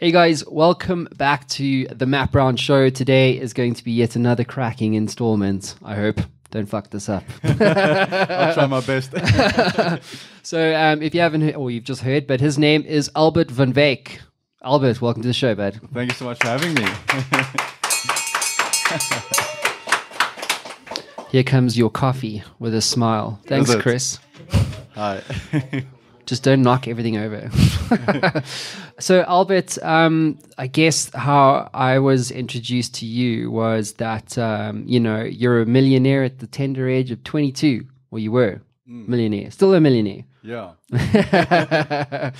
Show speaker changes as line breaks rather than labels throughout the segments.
Hey guys, welcome back to the Matt Brown Show. Today is going to be yet another cracking installment. I hope. Don't fuck this up.
I'll try my best.
so, um, if you haven't heard, or you've just heard, but his name is Albert Van Wyk. Albert, welcome to the show, bud.
Thank you so much for having me.
Here comes your coffee with a smile. Thanks, Chris.
Hi.
Just don't knock everything over. so, Albert, um, I guess how I was introduced to you was that, um, you know, you're a millionaire at the tender age of 22, or you were millionaire, still a millionaire.
yeah.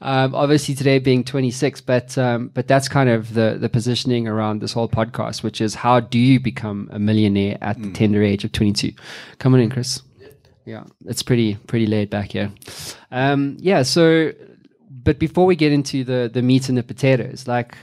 um, obviously today being 26, but um, but that's kind of the the positioning around this whole podcast, which is how do you become a millionaire at the tender age of 22? Come on in, Chris. Yeah, it's pretty pretty laid back here. Um, yeah, so but before we get into the the meat and the potatoes, like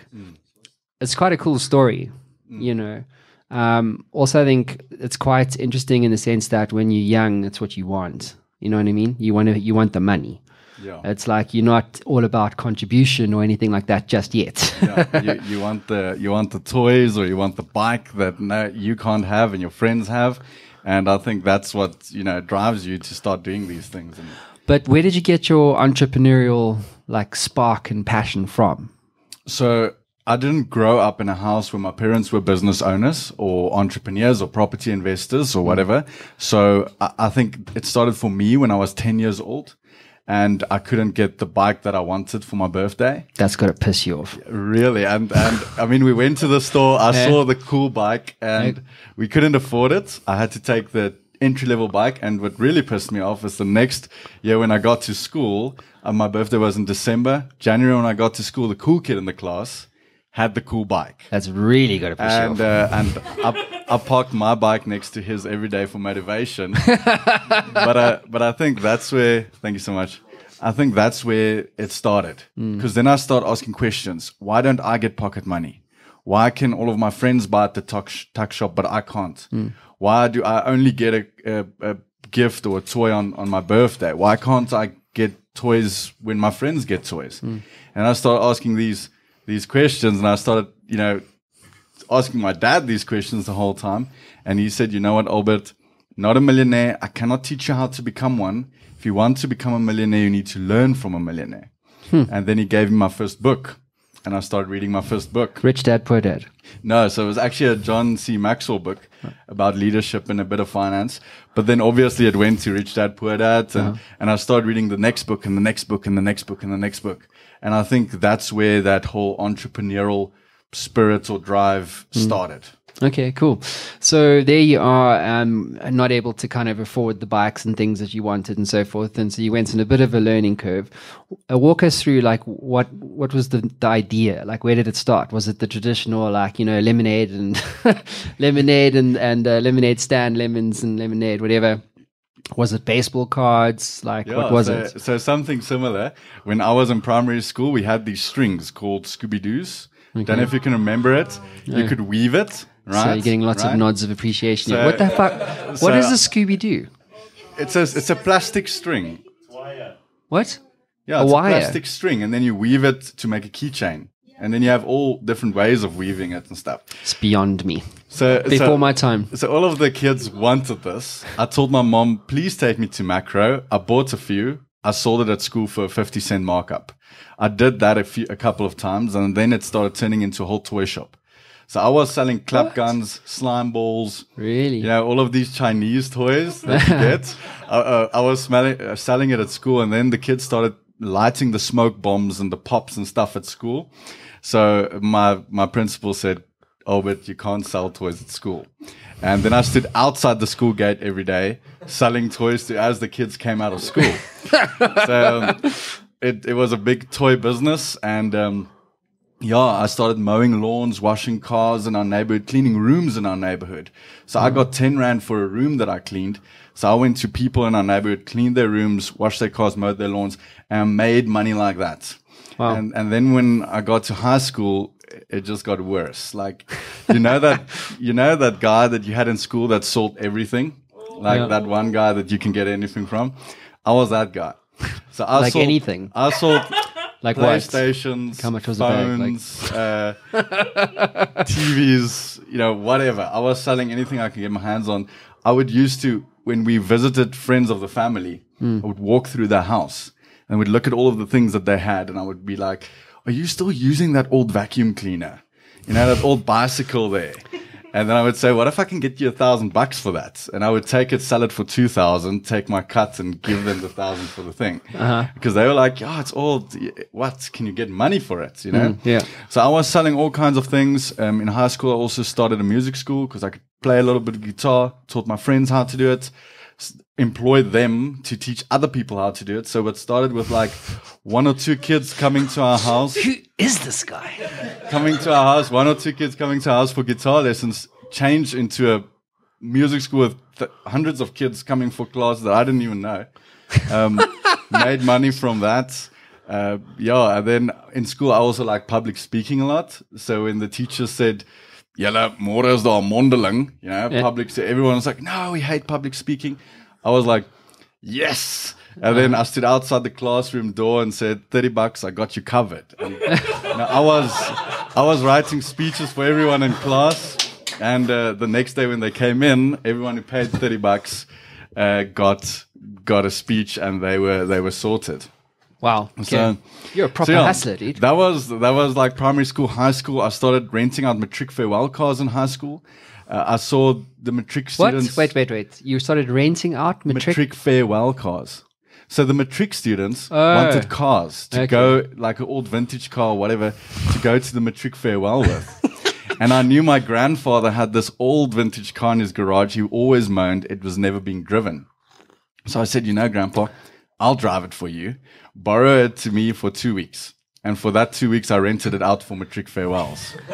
it's quite a cool story, you know. Um, also, I think it's quite interesting in the sense that when you're young, that's what you want. You know what I mean? You want to, you want the money.
Yeah.
It's like you're not all about contribution or anything like that just yet.
yeah. You, you want the you want the toys or you want the bike that no you can't have and your friends have, and I think that's what you know drives you to start doing these things. And
but where did you get your entrepreneurial like spark and passion from?
so I didn't grow up in a house where my parents were business owners or entrepreneurs or property investors or mm. whatever. So I, I think it started for me when I was ten years old. And I couldn't get the bike that I wanted for my birthday.
That's got to piss you off.
Really, and and I mean, we went to the store. I
Yeah.
saw the cool bike, and we couldn't afford it. I had to take the entry level bike. And what really pissed me off is the next year when I got to school. Uh, my birthday was in December. January when I got to school, the cool kid in the class had the cool bike.
That's really got to piss
And
you off.
uh, and I, I parked my bike next to his every day for motivation. but uh, but I think that's where. Thank you so much. I think that's where it started because then I start asking questions. Why don't I get pocket money? Why can all of my friends buy at the tuck, sh- tuck shop, but I can't? Why do I only get a, a, a gift or a toy on, on my birthday? Why can't I get toys when my friends get toys? And I started asking these these questions, and I started, you know, asking my dad these questions the whole time. And he said, You know what, Albert? Not a millionaire. I cannot teach you how to become one. If you want to become a millionaire, you need to learn from a millionaire. Hmm. And then he gave me my first book. And I started reading my first book.
Rich dad, poor dad.
No, so it was actually a John C. Maxwell book about leadership and a bit of finance. But then obviously it went to Rich Dad Poor Dad, and, uh-huh. and I started reading the next book and the next book and the next book and the next book. And I think that's where that whole entrepreneurial spirit or drive started.
Okay, cool. So there you are, um, not able to kind of afford the bikes and things that you wanted and so forth, and so you went on a bit of a learning curve. Uh, walk us through, like, what what was the the idea? Like, where did it start? Was it the traditional, like, you know, lemonade and lemonade and and uh, lemonade stand, lemons and lemonade, whatever? Was it baseball cards? Like, what was
so,
it?
So something similar. When I was in primary school, we had these strings called Scooby Doo's. Don't know if you can remember it. You could weave it, right?
So you're getting lots
Right?
of nods of appreciation.
So-
what the fuck?
so-
what does a Scooby do?
It's a it's a plastic string.
What?
Yeah,
A
it's
wire.
a plastic string, and then you weave it to make a keychain, and then you have all different ways of weaving it and stuff.
It's beyond me.
So
Before
so,
my time.
So all of the kids wanted this. I told my mom, please take me to Makro. I bought a few. I sold it at school for a 50 cent markup. I did that a few, a couple of times and then it started turning into a whole toy shop. So I was selling clap guns, slime balls,
Really?
you know, all of these Chinese toys that you get. uh, uh, I was smelling, uh, selling it at school, and then the kids started lighting the smoke bombs and the pops and stuff at school. So my my principal said, "Albert, you can't sell toys at school." And then I stood outside the school gate every day selling toys to as the kids came out of school. so um, it it was a big toy business, and. Um, yeah, I started mowing lawns, washing cars in our neighborhood, cleaning rooms in our neighborhood. So I got 10 Rand for a room that I cleaned. So I went to people in our neighborhood, cleaned their rooms, washed their cars, mowed their lawns, and made money like that.
Wow.
And, and then when I got to high school, it just got worse. Like, you know that, you know that guy that you had in school that sold everything? Like
Yeah.
that one guy that you can get anything from? I was that guy. So I
Like
sold,
anything?
I sold,
Like what?
PlayStations,
How much was bag? Like-
phones, uh, TVs, you know, whatever. I was selling anything I could get my hands on. I would used to, when we visited friends of the family,
Hmm.
I would walk through their house and would look at all of the things that they had, and I would be like, "Are you still using that old vacuum cleaner? You know, that old bicycle there?" And then I would say, "What if I can get you a thousand bucks for that?" And I would take it, sell it for two thousand, take my cut, and give them the thousand for the thing, because they were like, "Oh, it's old. What can you get money for it?" You know?
yeah.
So I was selling all kinds of things. Um, in high school, I also started a music school because I could play a little bit of guitar. Taught my friends how to do it. Employed them to teach other people how to do it. So it started with like one or two kids coming to our house
Who is this guy?
coming to our house, one or two kids coming to our house for guitar lessons, changed into a music school with th- hundreds of kids coming for classes that I didn't even know. Um, made money from that. Uh, yeah, and then in school, I also like public speaking a lot. So when the teacher said, Julle, môre is daar mondeling, you know,
Yeah.
public, so everyone was like, no, we hate public speaking. I was like, yes. And then I stood outside the classroom door and said, 30 bucks, I got you covered. And you know, I was, I was writing speeches for everyone in class. And uh, the next day when they came in, everyone who paid 30 bucks uh, got, got a speech and they were, they were sorted.
Wow. Okay.
So-
You're a proper
So, yeah,
hustler, dude.
That was that was like primary school, high school. I started renting out matric farewell cars in high school. Uh, I saw the matric
what?
students.
Wait, wait, wait. You started renting out matric.
matric farewell cars. So the matric students
Oh.
wanted cars to
Okay.
go like an old vintage car, or whatever, to go to the matric farewell with. and I knew my grandfather had this old vintage car in his garage. He always moaned it was never being driven. So I said, you know, Grandpa, I'll drive it for you. Borrow it to me for two weeks. And for that two weeks, I rented it out for matric farewells.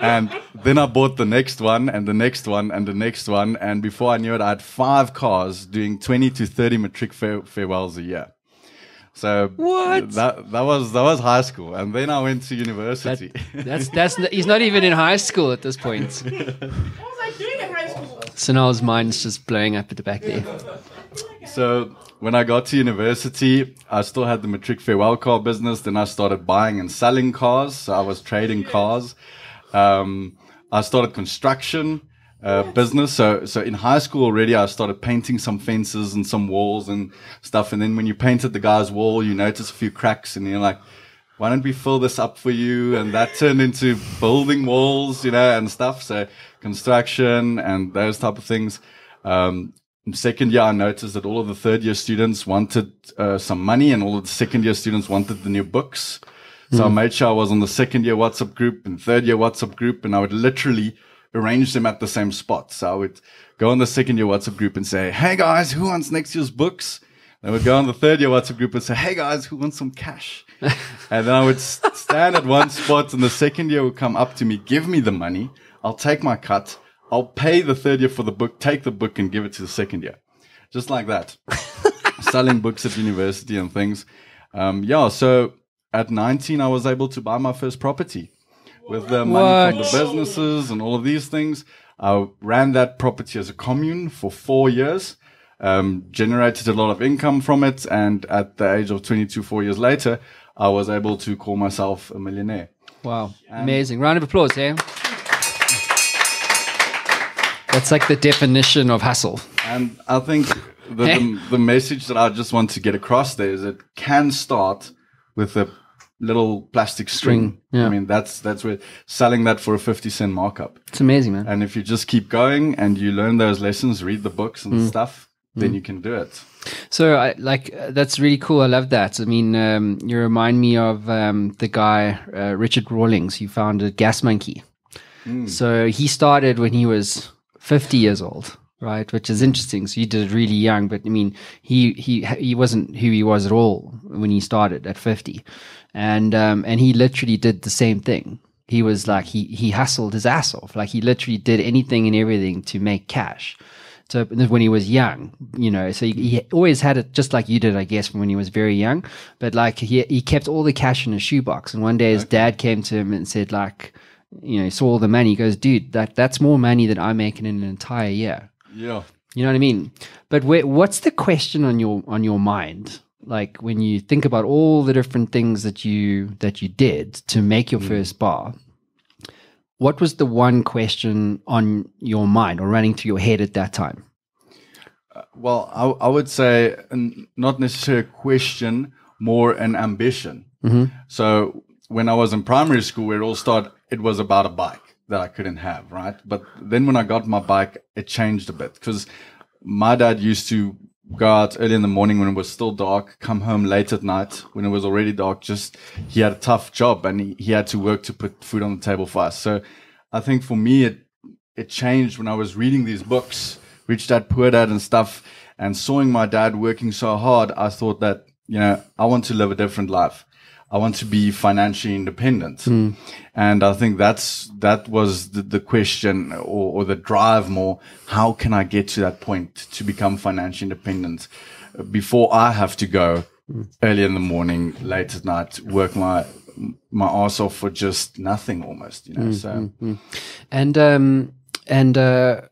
and then I bought the next one and the next one and the next one. And before I knew it, I had five cars doing 20 to 30 matric fare- farewells a year. So
What?
That, that was that was high school, and then I went to university.
That's that's he's not even in high school at this point.
What was I doing in high school?
Sonal's mind's just blowing up at the back there.
So when I got to university, I still had the matric farewell car business. Then I started buying and selling cars. So I was trading cars. Um, I started construction uh, business. So so in high school already, I started painting some fences and some walls and stuff. And then when you painted the guy's wall, you notice a few cracks, and you're like. Why don't we fill this up for you? And that turned into building walls, you know, and stuff. So construction and those type of things. Um, second year, I noticed that all of the third year students wanted uh, some money, and all of the second year students wanted the new books. So I made sure I was on the second year WhatsApp group and third year WhatsApp group, and I would literally arrange them at the same spot. So I would go on the second year WhatsApp group and say, "Hey guys, who wants next year's books?" They would go on the third year WhatsApp group and say, "Hey guys, who wants some cash?" and then I would stand at one spot, and the second year would come up to me, give me the money. I'll take my cut. I'll pay the third year for the book, take the book, and give it to the second year, just like that. Selling books at university and things. Um, yeah. So at 19, I was able to buy my first property with the money from the businesses and all of these things. I ran that property as a commune for four years, um, generated a lot of income from it. And at the age of 22, four years later, I was able to call myself a millionaire.
Wow. Amazing. Round of applause, eh? That's like the definition of hustle.
And I think the, the, the message that I just want to get across there is it can start with a little plastic string.
String, yeah.
I mean, that's, that's where selling that for a 50 cent markup.
It's amazing, man.
And if you just keep going and you learn those lessons, read the books
Mm.
and stuff, then you can do it.
So, I, like, uh, that's really cool. I love that. I mean, um, you remind me of um, the guy uh, Richard Rawlings, who founded Gas Monkey. So he started when he was 50 years old, right? Which is interesting. So he did it really young, but I mean, he he he wasn't who he was at all when he started at 50, and um, and he literally did the same thing. He was like he he hustled his ass off. Like he literally did anything and everything to make cash. So when he was young, you know, so he, he always had it just like you did, I guess, from when he was very young. But like he he kept all the cash in a shoebox. And one day his dad came to him and said, like, you know, saw all the money. He goes, dude, that that's more money than I make in an entire year.
Yeah.
You know what I mean? But where, what's the question on your on your mind like when you think about all the different things that you that you did to make your hmm. first bar, what was the one question on your mind or running through your head at that time?
Uh, well, I, I would say not necessarily a question, more an ambition. Mm-hmm. So when I was in primary school, it all started, it was about a bike that I couldn't have, right? But then when I got my bike, it changed a bit because my dad used to go out early in the morning when it was still dark, come home late at night when it was already dark. Just he had a tough job and he, he had to work to put food on the table for us. So I think for me, it it changed when I was reading these books, Rich Dad Poor Dad and stuff, and seeing my dad working so hard. I thought that you know I want to live a different life. I want to be financially independent, and I think that's that was the, the question or, or the drive more. How can I get to that point to become financially independent before I have to go early in the morning, late at night, work my my ass off for just nothing almost, you know. So
And um and uh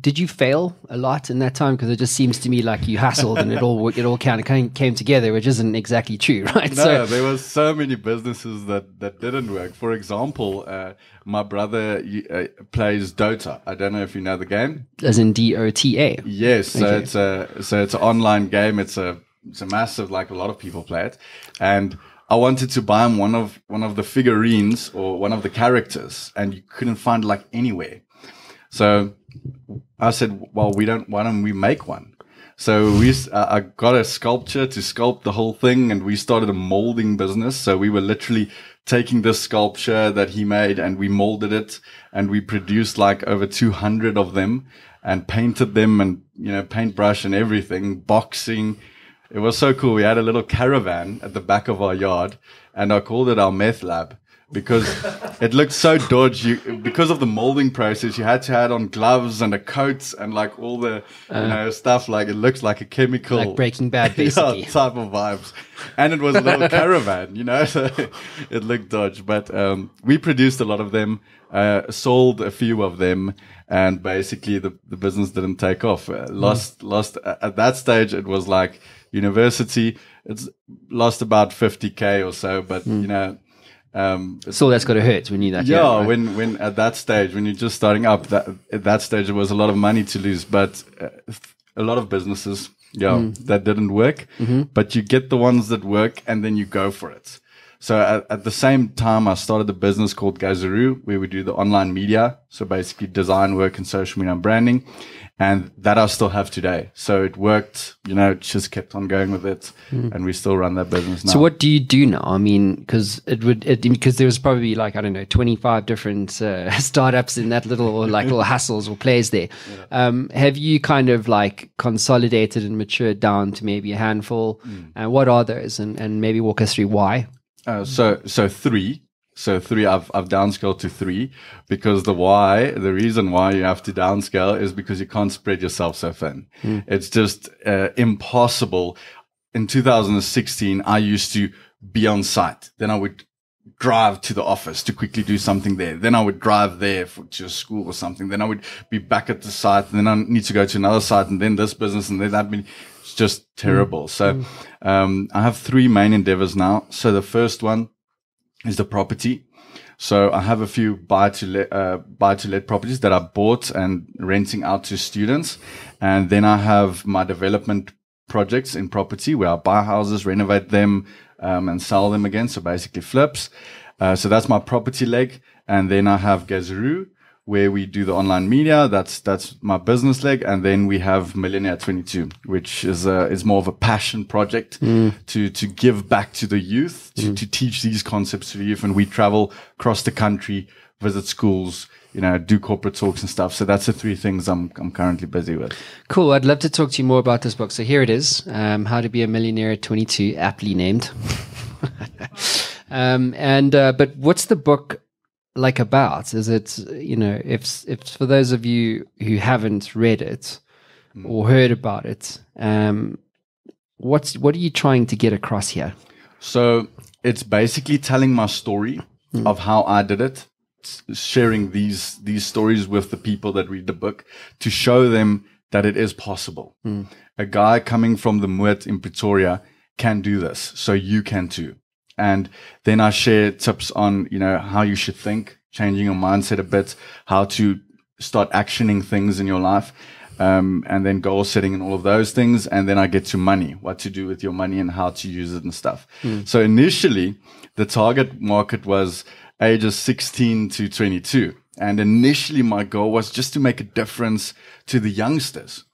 did you fail a lot in that time? Because it just seems to me like you hustled and it all it all kind of came, came together, which isn't exactly true, right?
No, there was so many businesses that, that didn't work. For example, uh, my brother uh, plays Dota. I don't know if you know the game.
as in D O T A.
Yes, so
Okay.
it's a so it's an online game. It's a it's a massive like a lot of people play it, and I wanted to buy him one of one of the figurines or one of the characters, and you couldn't find like anywhere. So I said, "Well, we don't. Why don't we make one?" So we, uh, I got a sculpture to sculpt the whole thing, and we started a molding business. So we were literally taking this sculpture that he made, and we molded it, and we produced like over 200 of them, and painted them, and you know, paintbrush and everything, boxing. It was so cool. We had a little caravan at the back of our yard, and I called it our meth lab because it looked so dodgy. Because of the molding process, you had to add on gloves and a coat and like all the you know stuff. Like it looks like a chemical,
Like Breaking Bad, basically.
yeah, type of vibes. And it was a little caravan, you know, so it looked dodgy. But um, we produced a lot of them, uh, sold a few of them, and basically the, the business didn't take off. Uh, lost, lost at that stage. It was like university. It's lost about 50k or so, but you know, um,
So that's got to hurt when you that.
yeah,
young, right?
when when at that stage, when you're just starting up, that at that stage it was a lot of money to lose, but uh, a lot of businesses, yeah,
Mm.
that didn't work.
Mm-hmm.
But you get the ones that work, and then you go for it. So at, at the same time, I started a business called Gazaroo, where we do the online media, so basically design work and social media and branding, and that I still have today. So it worked, you know, it just kept on going with it, and we still run that business now.
Mm. So what do you do now? I mean, because it would because there was probably like I don't know twenty five different uh, startups in that little or like little hustles or plays there. Um, have you kind of like consolidated and matured down to maybe a handful? And what are those? And and maybe walk us through why.
Uh, so so three. So three, I've I've downscaled to three because the why, the reason why you have to downscale is because you can't spread yourself so thin. It's just uh, impossible. In 2016, I used to be on site. Then I would drive to the office to quickly do something there. Then I would drive there for to school or something. Then I would be back at the site. And then I need to go to another site and then this business and then that. It's just terrible. So, um, I have three main endeavors now. So the first one is the property. So I have a few buy to let, uh, buy to let properties that I bought and renting out to students. And then I have my development projects in property where I buy houses, renovate them, um, and sell them again. So basically flips. Uh, so that's my property leg. And then I have Gazaroo where we do the online media. That's, that's my business leg. And then we have Millionaire 22, which is a, is more of a passion project to, to give back to the youth, to, to teach these concepts to the youth. And we travel across the country, visit schools, you know, do corporate talks and stuff. So that's the three things I'm, I'm currently busy with.
Cool. I'd love to talk to you more about this book. So here it is um, How to Be a Millionaire at 22, aptly named. um, and, uh, but what's the book like about? Is it, you know, if, if for those of you who haven't read it mm. or heard about it, um, what's, what are you trying to get across here?
So it's basically telling my story mm. of how I did it, sharing these these stories with the people that read the book to show them that it is possible. Mm. A guy coming from the Moot in Pretoria can do this, so you can too. And then I share tips on, you know, how you should think, changing your mindset a bit, how to start actioning things in your life, um, and then goal setting and all of those things. And then I get to money, what to do with your money and how to use it and stuff. So initially, the target market was ages 16 to 22. And initially, my goal was just to make a difference to the youngsters.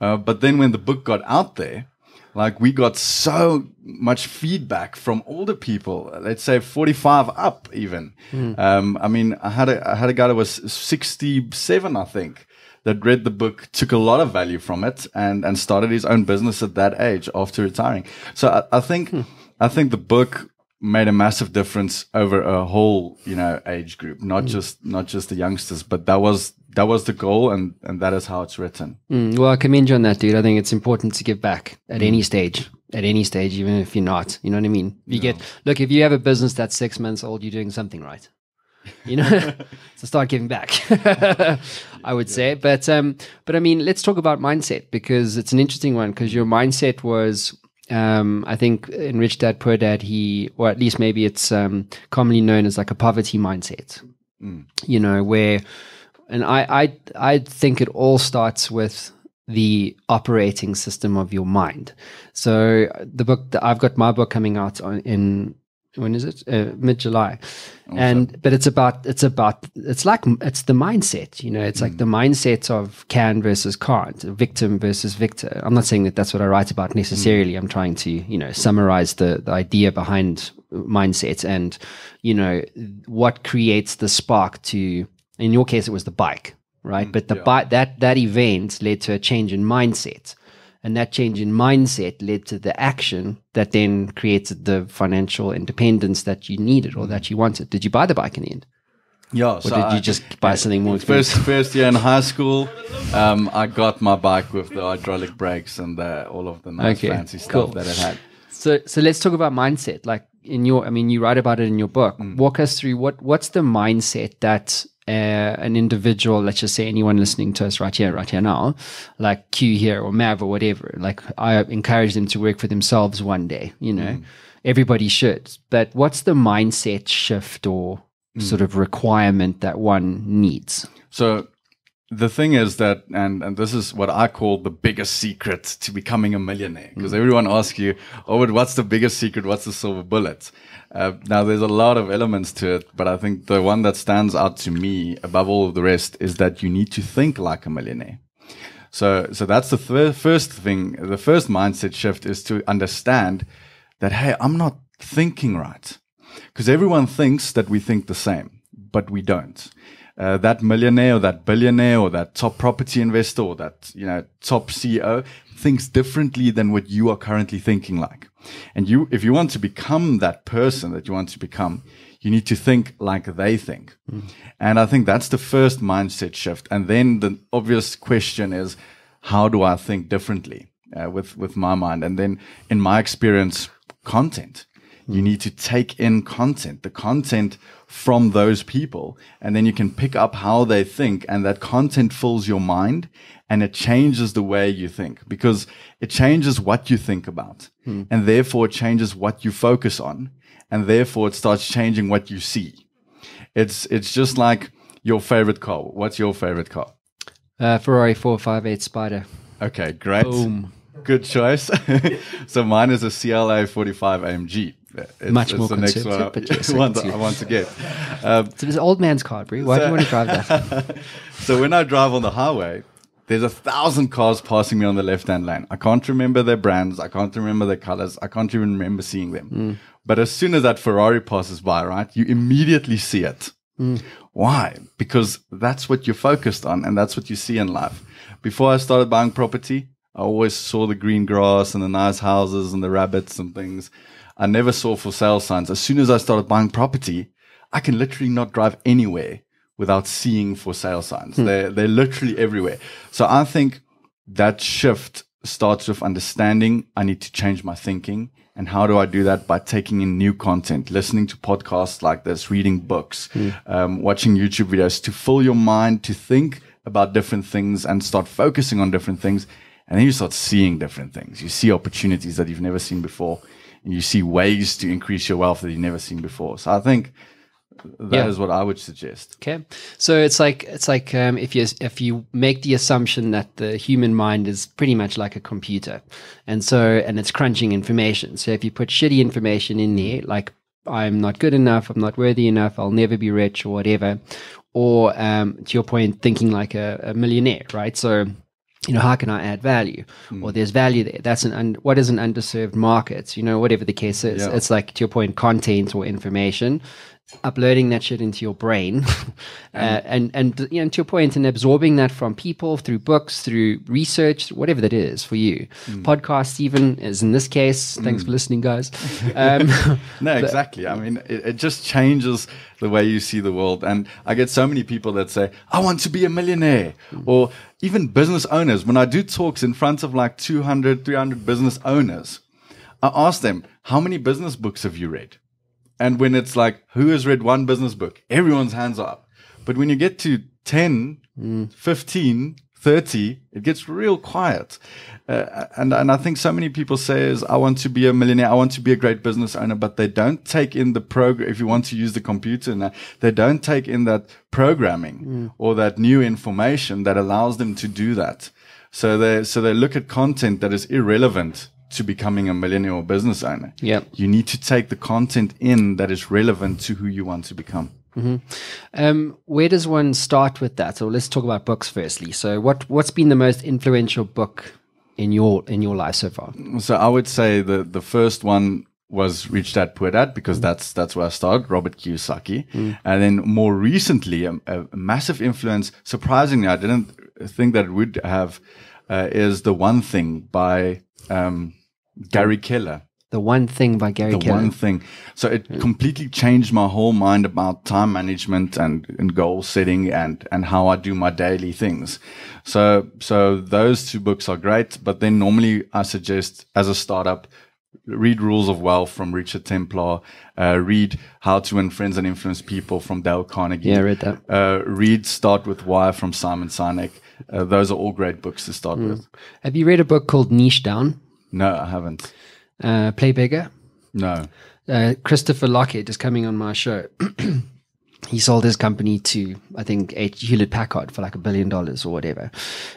Uh, but then when the book got out there, like we got so much feedback from older people, let's say 45 up even. Hmm. Um, I mean, I had a, I had a guy that was 67, I think, that read the book, took a lot of value from it and, and started his own business at that age after retiring. So I, I think, hmm. I think the book made a massive difference over a whole, you know, age group, not hmm. just, not just the youngsters, but that was, that was the goal and, and that is how it's written.
Mm, well, I commend you on that, dude. I think it's important to give back at any stage, at any stage, even if you're not. You know what I mean? You get look if you have a business that's six months old, you're doing something right. You know, so start giving back. I would say, but um, but I mean, let's talk about mindset because it's an interesting one because your mindset was. Um, I think in Rich Dad Poor Dad, he, or at least maybe it's um, commonly known as like a poverty mindset. You know, where and I, I I think it all starts with the operating system of your mind. So the book that I've got my book coming out on, in when is it uh, mid July, and but it's about it's about it's like it's the mindset. You know, it's like the mindset of can versus can't, victim versus victor. I'm not saying that that's what I write about necessarily. I'm trying to you know summarize the the idea behind mindset and you know what creates the spark to in your case it was the bike right mm, but the bike that that event led to a change in mindset and that change in mindset led to the action that then created the financial independence that you needed or that mm. you wanted did you buy the bike in the end
Yeah.
or
so
did
I-
you just buy something more expensive
First, first year in high school, um, I got my bike with the hydraulic brakes and the, all of the nice
Okay,
fancy stuff
cool.
that it had.
So so let's talk about mindset. Like in your, I mean, you write about it in your book. Mm. Walk us through what what's the mindset that uh, an individual, let's just say anyone listening to us right here, right here now, like Q here or Mav or whatever. Like I encourage them to work for themselves one day. You know, mm. everybody should. But what's the mindset shift or mm. sort of requirement that one needs?
So the thing is that, and, and this is what I call the biggest secret to becoming a millionaire, because mm. everyone asks you, oh, what's the biggest secret? What's the silver bullet? Uh, now, there's a lot of elements to it, but I think the one that stands out to me above all of the rest is that you need to think like a millionaire. So, so that's the fir- first thing. The first mindset shift is to understand that, hey, I'm not thinking right. Because everyone thinks that we think the same, but we don't. Uh, that millionaire or that billionaire or that top property investor or that, you know, top CEO thinks differently than what you are currently thinking like. And you, if you want to become that person that you want to become, you need to think like they think. And I think that's the first mindset shift. And then the obvious question is, how do I think differently uh, with, with my mind? And then in my experience, content. You need to take in content, the content from those people, and then you can pick up how they think, and that content fills your mind and it changes the way you think because it changes what you think about, and therefore it changes what you focus on, and therefore it starts changing what you see. It's it's just like your favorite car. What's your favorite car?
Uh, Ferrari four five eight Spider.
Okay, great.
Boom.
Good choice. so mine is a CLA 45 AMG. It's,
Much
it's
more
the next one I, want to-. I want to get. Um,
So an old man's car, Brie. Why do you want to drive that?
so when I drive on the highway, there's a thousand cars passing me on the left hand lane. I can't remember their brands. I can't remember their colors. I can't even remember seeing them. Hmm. But as soon as that Ferrari passes by, right, you immediately see it. Hmm. Why? Because that's what you're focused on and that's what you see in life. Before I started buying property, I always saw the green grass and the nice houses and the rabbits and things. I never saw for sale signs. As soon as I started buying property, I can literally not drive anywhere without seeing for sale signs. They're, they're literally everywhere. So I think that shift starts with understanding I need to change my thinking. And how do I do that? By taking in new content, listening to podcasts like this, reading books, um, watching YouTube videos to fill your mind to think about different things and start focusing on different things. And then you start seeing different things. You see opportunities that you've never seen before. And you see ways to increase your wealth that you've never seen before. So I think that is
Yeah.
what I would suggest.
Okay, so it's like it's like um, if you if you make the assumption that the human mind is pretty much like a computer, and so and it's crunching information. So if you put shitty information in there, like I'm not good enough, I'm not worthy enough, I'll never be rich or whatever, or um, to your point, thinking like a, a millionaire, right? So you know how can i add value or there's value there that's an un- what is an underserved market you know whatever the case is
Yeah.
it's like to your point content or information uploading that shit into your brain uh, and and you know to your point and absorbing that from people through books through research whatever that is for you podcasts even as in this case thanks for listening guys um,
No, exactly. I mean, it, it just changes the way you see the world. And I get so many people that say, I want to be a millionaire. Or even business owners. When I do talks in front of like 200, 300 business owners, I ask them, how many business books have you read? And when it's like, who has read one business book? Everyone's hands are up. But when you get to 10, 15, 30, it gets real quiet. Uh, and, and I think so many people say is, I want to be a millionaire. I want to be a great business owner, but they don't take in the program. If you want to use the computer now, they don't take in that programming or that new information that allows them to do that. So they, so they look at content that is irrelevant to becoming a millionaire or business owner.
Yep.
You need to take the content in that is relevant to who you want to become.
Um, where does one start with that? So let's talk about books firstly. So what what's been the most influential book in your in your life so far?
So I would say the the first one was Rich Dad Poor Dad because that's that's where I started, Robert Kiyosaki, and then more recently a, a massive influence. Surprisingly, I didn't think that it would have uh, is the One Thing by um, Gary Keller.
The One Thing by Gary
the
Keller.
one thing. So it completely changed my whole mind about time management and, and goal setting and, and how I do my daily things. So, so those two books are great. But then normally I suggest as a startup, read Rules of Wealth from Richard Templar, uh, read How to Win Friends and Influence People from Dale Carnegie.
Yeah, I read that.
Uh, read Start with Why from Simon Sinek. Uh, those are all great books to start with.
Have you read a book called Niche Down?
No, I haven't.
Uh, Play Bigger.
No.
Uh, Christopher Lochhead is coming on my show. he sold his company to I think H- Hewlett Packard for like a billion dollars or whatever.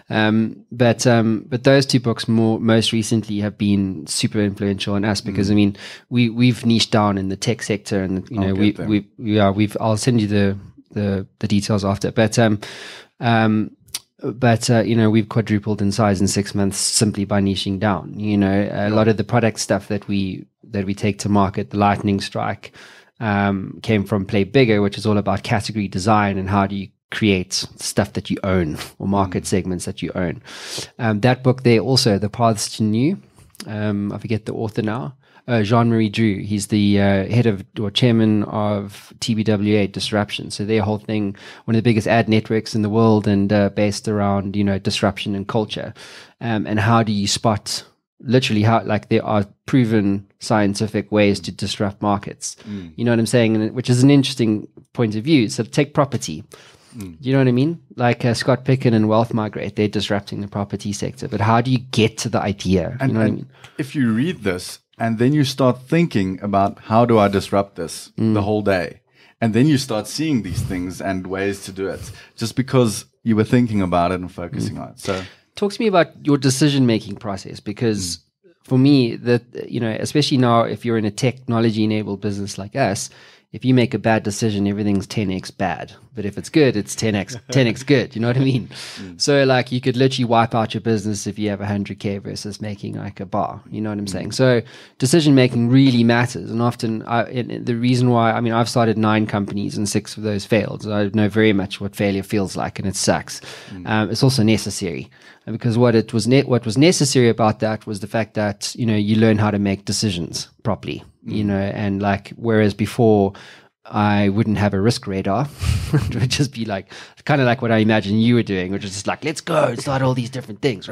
Um, but um, but those two books more most recently have been super influential on us because I mean we we've niched down in the tech sector and you know we we we are we've I'll send you the the the details after. But um um but uh, you know we've quadrupled in size in six months simply by niching down you know. A lot of the product stuff that we that we take to market the lightning strike um, came from play bigger which is all about category design and how do you create stuff that you own or market segments that you own. Um, that book there also the paths to new um, i forget the author now uh, Jean-Marie Dru. He's the uh, head of or chairman of TBWA Disruption. So their whole thing, one of the biggest ad networks in the world, and uh, based around you know disruption and culture, um, and how do you spot literally how like there are proven scientific ways to disrupt markets. You know what I'm saying? And which is an interesting point of view. So take property. You know what I mean? Like uh, Scott Picken and Wealth Migrate, they're disrupting the property sector. But how do you get to the idea? you know what I
and
mean?
if you read this and then you start thinking about how do I disrupt this
Mm.
the whole day, and then you start seeing these things and ways to do it just because you were thinking about it and focusing on it. So
talk to me about your decision making process because for me that you know especially now if you're in a technology enabled business like us if you make a bad decision everything's 10x bad. But if it's good it's 10x 10x good. You know what i mean? Mm. So like you could literally wipe out your business if you have 100k versus making like a bar. You know what i'm mm. saying? So decision making really matters. And often I, the reason why i mean i've started nine companies and six of those failed. So i know very much what failure feels like and it sucks. Mm. Um, it's also necessary. Because what it was ne- what was necessary about that was the fact that you know you learn how to make decisions properly you know and like whereas before I wouldn't have a risk radar. it would just be like kind of like what I imagine you were doing, which is just like, let's go, and start all these different things.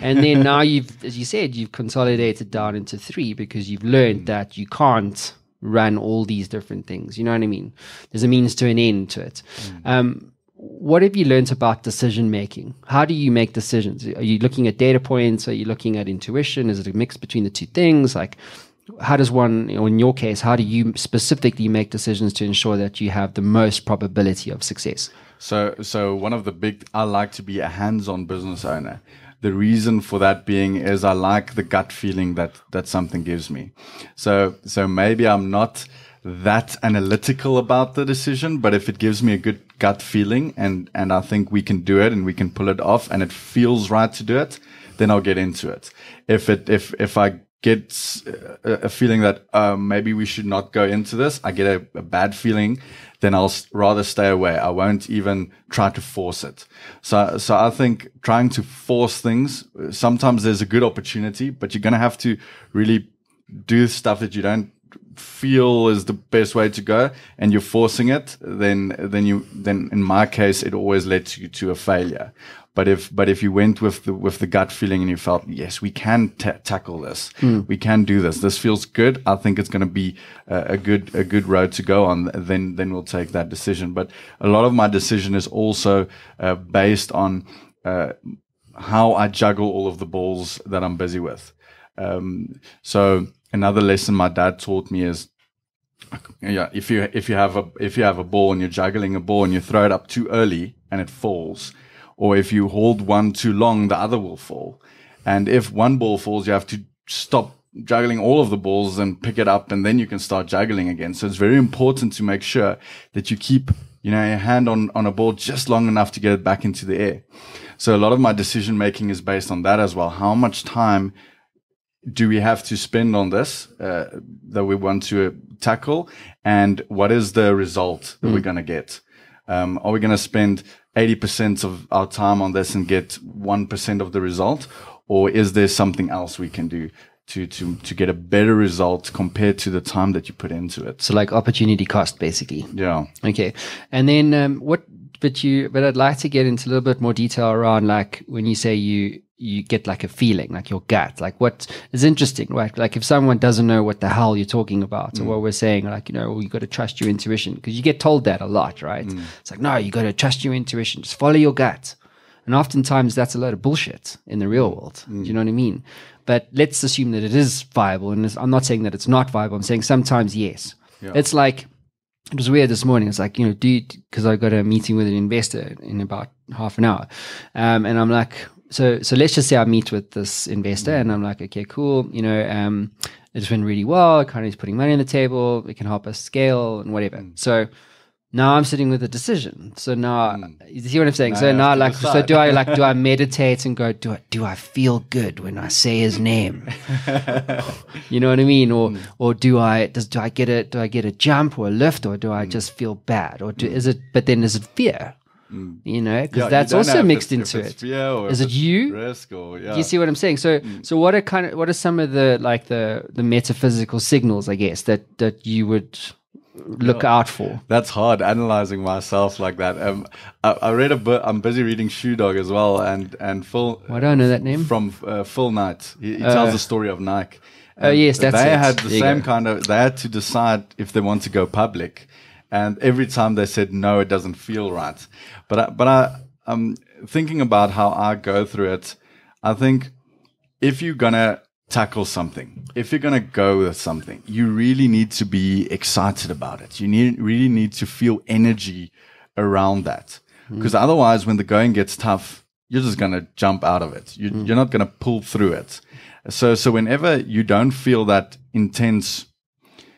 And then now you've, as you said, you've consolidated down into three because you've learned that you can't run all these different things. You know what I mean? There's a means to an end to it. Um, what have you learned about decision making? How do you make decisions? Are you looking at data points? Are you looking at intuition? Is it a mix between the two things? Like, how does one, in your case, how do you specifically make decisions to ensure that you have the most probability of success?
So, so one of the big, I like to be a hands-on business owner. The reason for that being is I like the gut feeling that that something gives me. So, so maybe I'm not that analytical about the decision, but if it gives me a good gut feeling and and I think we can do it and we can pull it off and it feels right to do it, then I'll get into it. If it if if I get a, a feeling that um, maybe we should not go into this, I get a, a bad feeling, then I'll rather stay away. I won't even try to force it. So, so I think trying to force things, sometimes there's a good opportunity, but you're going to have to really do stuff that you don't feel is the best way to go and you're forcing it then then you then in my case it always led to to a failure. But if but if you went with the with the gut feeling and you felt yes we can ta tackle this. We can do this. This feels good. I think it's going to be a, a good a good road to go on then then we'll take that decision. But a lot of my decision is also uh, based on uh, how i juggle all of the balls that i'm busy with. Um, so another lesson my dad taught me is yeah if you if you have a if you have a ball and you're juggling a ball and you throw it up too early and it falls or if you hold one too long the other will fall. And if one ball falls you have to stop juggling all of the balls and pick it up and then you can start juggling again. So it's very important to make sure that you keep you know your hand on on a ball just long enough to get it back into the air. So a lot of my decision making is based on that as well. How much time do we have to spend on this uh, that we want to tackle and what is the result that we're going to get um, are we going to spend 80% of our time on this and get 1% of the result or is there something else we can do to to to get a better result compared to the time that you put into it
So, like opportunity cost, basically.
yeah
Okay. And then um, what? But you. But I'd like to get into a little bit more detail around like when you say you you get like a feeling, like your gut, like what is interesting, right? Like if someone doesn't know what the hell you're talking about or mm. what we're saying, like you know, well, you got to trust your intuition because you get told that a lot, right? Mm. It's like no, you got to trust your intuition, just follow your gut. And oftentimes that's a load of bullshit in the real mm. world. Do you know what I mean? But let's assume that it is viable. And it's- I'm not saying that it's not viable. I'm saying sometimes yes. It's like it was weird this morning. It's like, you know, dude, because I got a meeting with an investor in about half an hour. Um, and I'm like, so, so let's just say I meet with this investor and I'm like, okay, cool. You know, um, it just been really well. Kind of he's putting money on the table. It can help us scale and whatever. So now I'm sitting with a decision. So now, you see what I'm saying? so now, like, so do I like, do I meditate and go, do I, do I feel good when I say his name? You know what I mean? Or or do I does do I get a do I get a jump or a lift or do I just feel bad or do, is it? But then is it fear? You know, because
Yeah,
that's also mixed into it.
fear or
Is it you?
risk or yeah
You see what I'm saying? So so what are kind of what are some of the like the the metaphysical signals I guess that that you would look out for?
That's hard analyzing myself like that. Um, I, I read a book. I'm busy reading Shoe Dog as well, and and Phil.
I don't know that name.
From uh, Phil Knight. He, he tells
Uh,
the story of Nike.
oh, yes, that's
they
it.
had the
There
same kind of. They had to decide if they want to go public, and every time they said no, it doesn't feel right. But I, but I, I'm thinking about how I go through it. I think if you're gonna tackle something, if you're gonna go with something, you really need to be excited about it. You need really need to feel energy around that, hmm. because otherwise, when the going gets tough, you're just gonna jump out of it. You, hmm. You're not gonna pull through it. So so whenever you don't feel that intense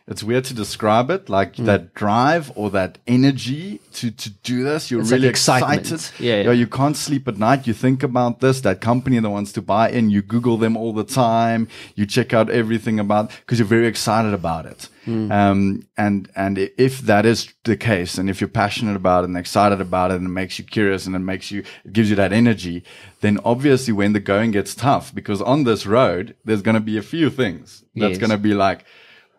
it's weird to describe it like that drive or that energy to to do this you're.
It's
really
excitement.
excited
Yeah,
You know,
yeah.
you can't sleep at night you think about this that company that wants to buy in you google them all the time you check out everything about because you're very excited about it
Hmm.
um, and and if that is the case and if you're passionate about it and excited about it and it makes you curious and it makes you it gives you that energy then obviously when the going gets tough because on this road there's going to be a few things that's
Yes.
going to be like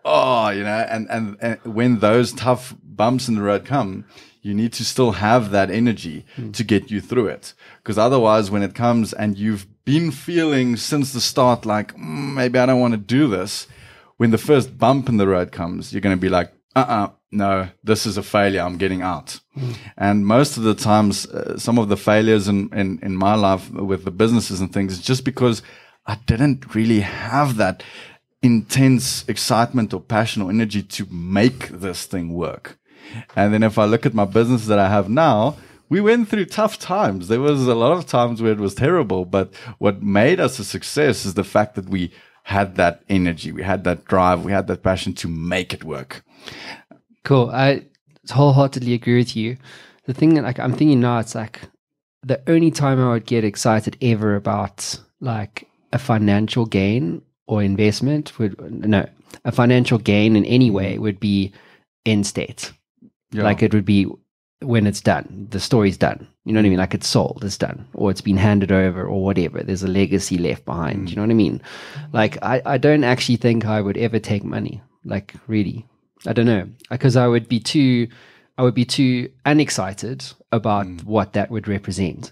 oh, you know, and, and, and when those tough bumps in the road come, you need to still have that energy to get you through it. Because otherwise, when it comes and you've been feeling since the start, like, mm, maybe I don't want to do this, when the first bump in the road comes, you're going to be like, uh uh no, this is a failure. I'm getting out. And most of the times, uh, some of the failures in, in, in my life with the businesses and things is just because I didn't really have that intense excitement or passion or energy to make this thing work. And then if I look at my business that I have now, we went through tough times. There was a lot of times where it was terrible, but what made us a success is the fact that we had that energy, we had that drive, we had that passion to make it work.
Cool. I wholeheartedly agree with you. The thing that like I'm thinking now, it's like the only time I would get excited ever about like a financial gain or investment would no a financial gain in any way would be in state.
Yeah.
Like it would be when it's done, the story's done. You know what I mean? Like it's sold, it's done, or it's been handed over, or whatever. There's a legacy left behind. Mm. You know what I mean? Like I, I don't actually think I would ever take money. Like really, I don't know, because I would be too, I would be too unexcited about mm. what that would represent.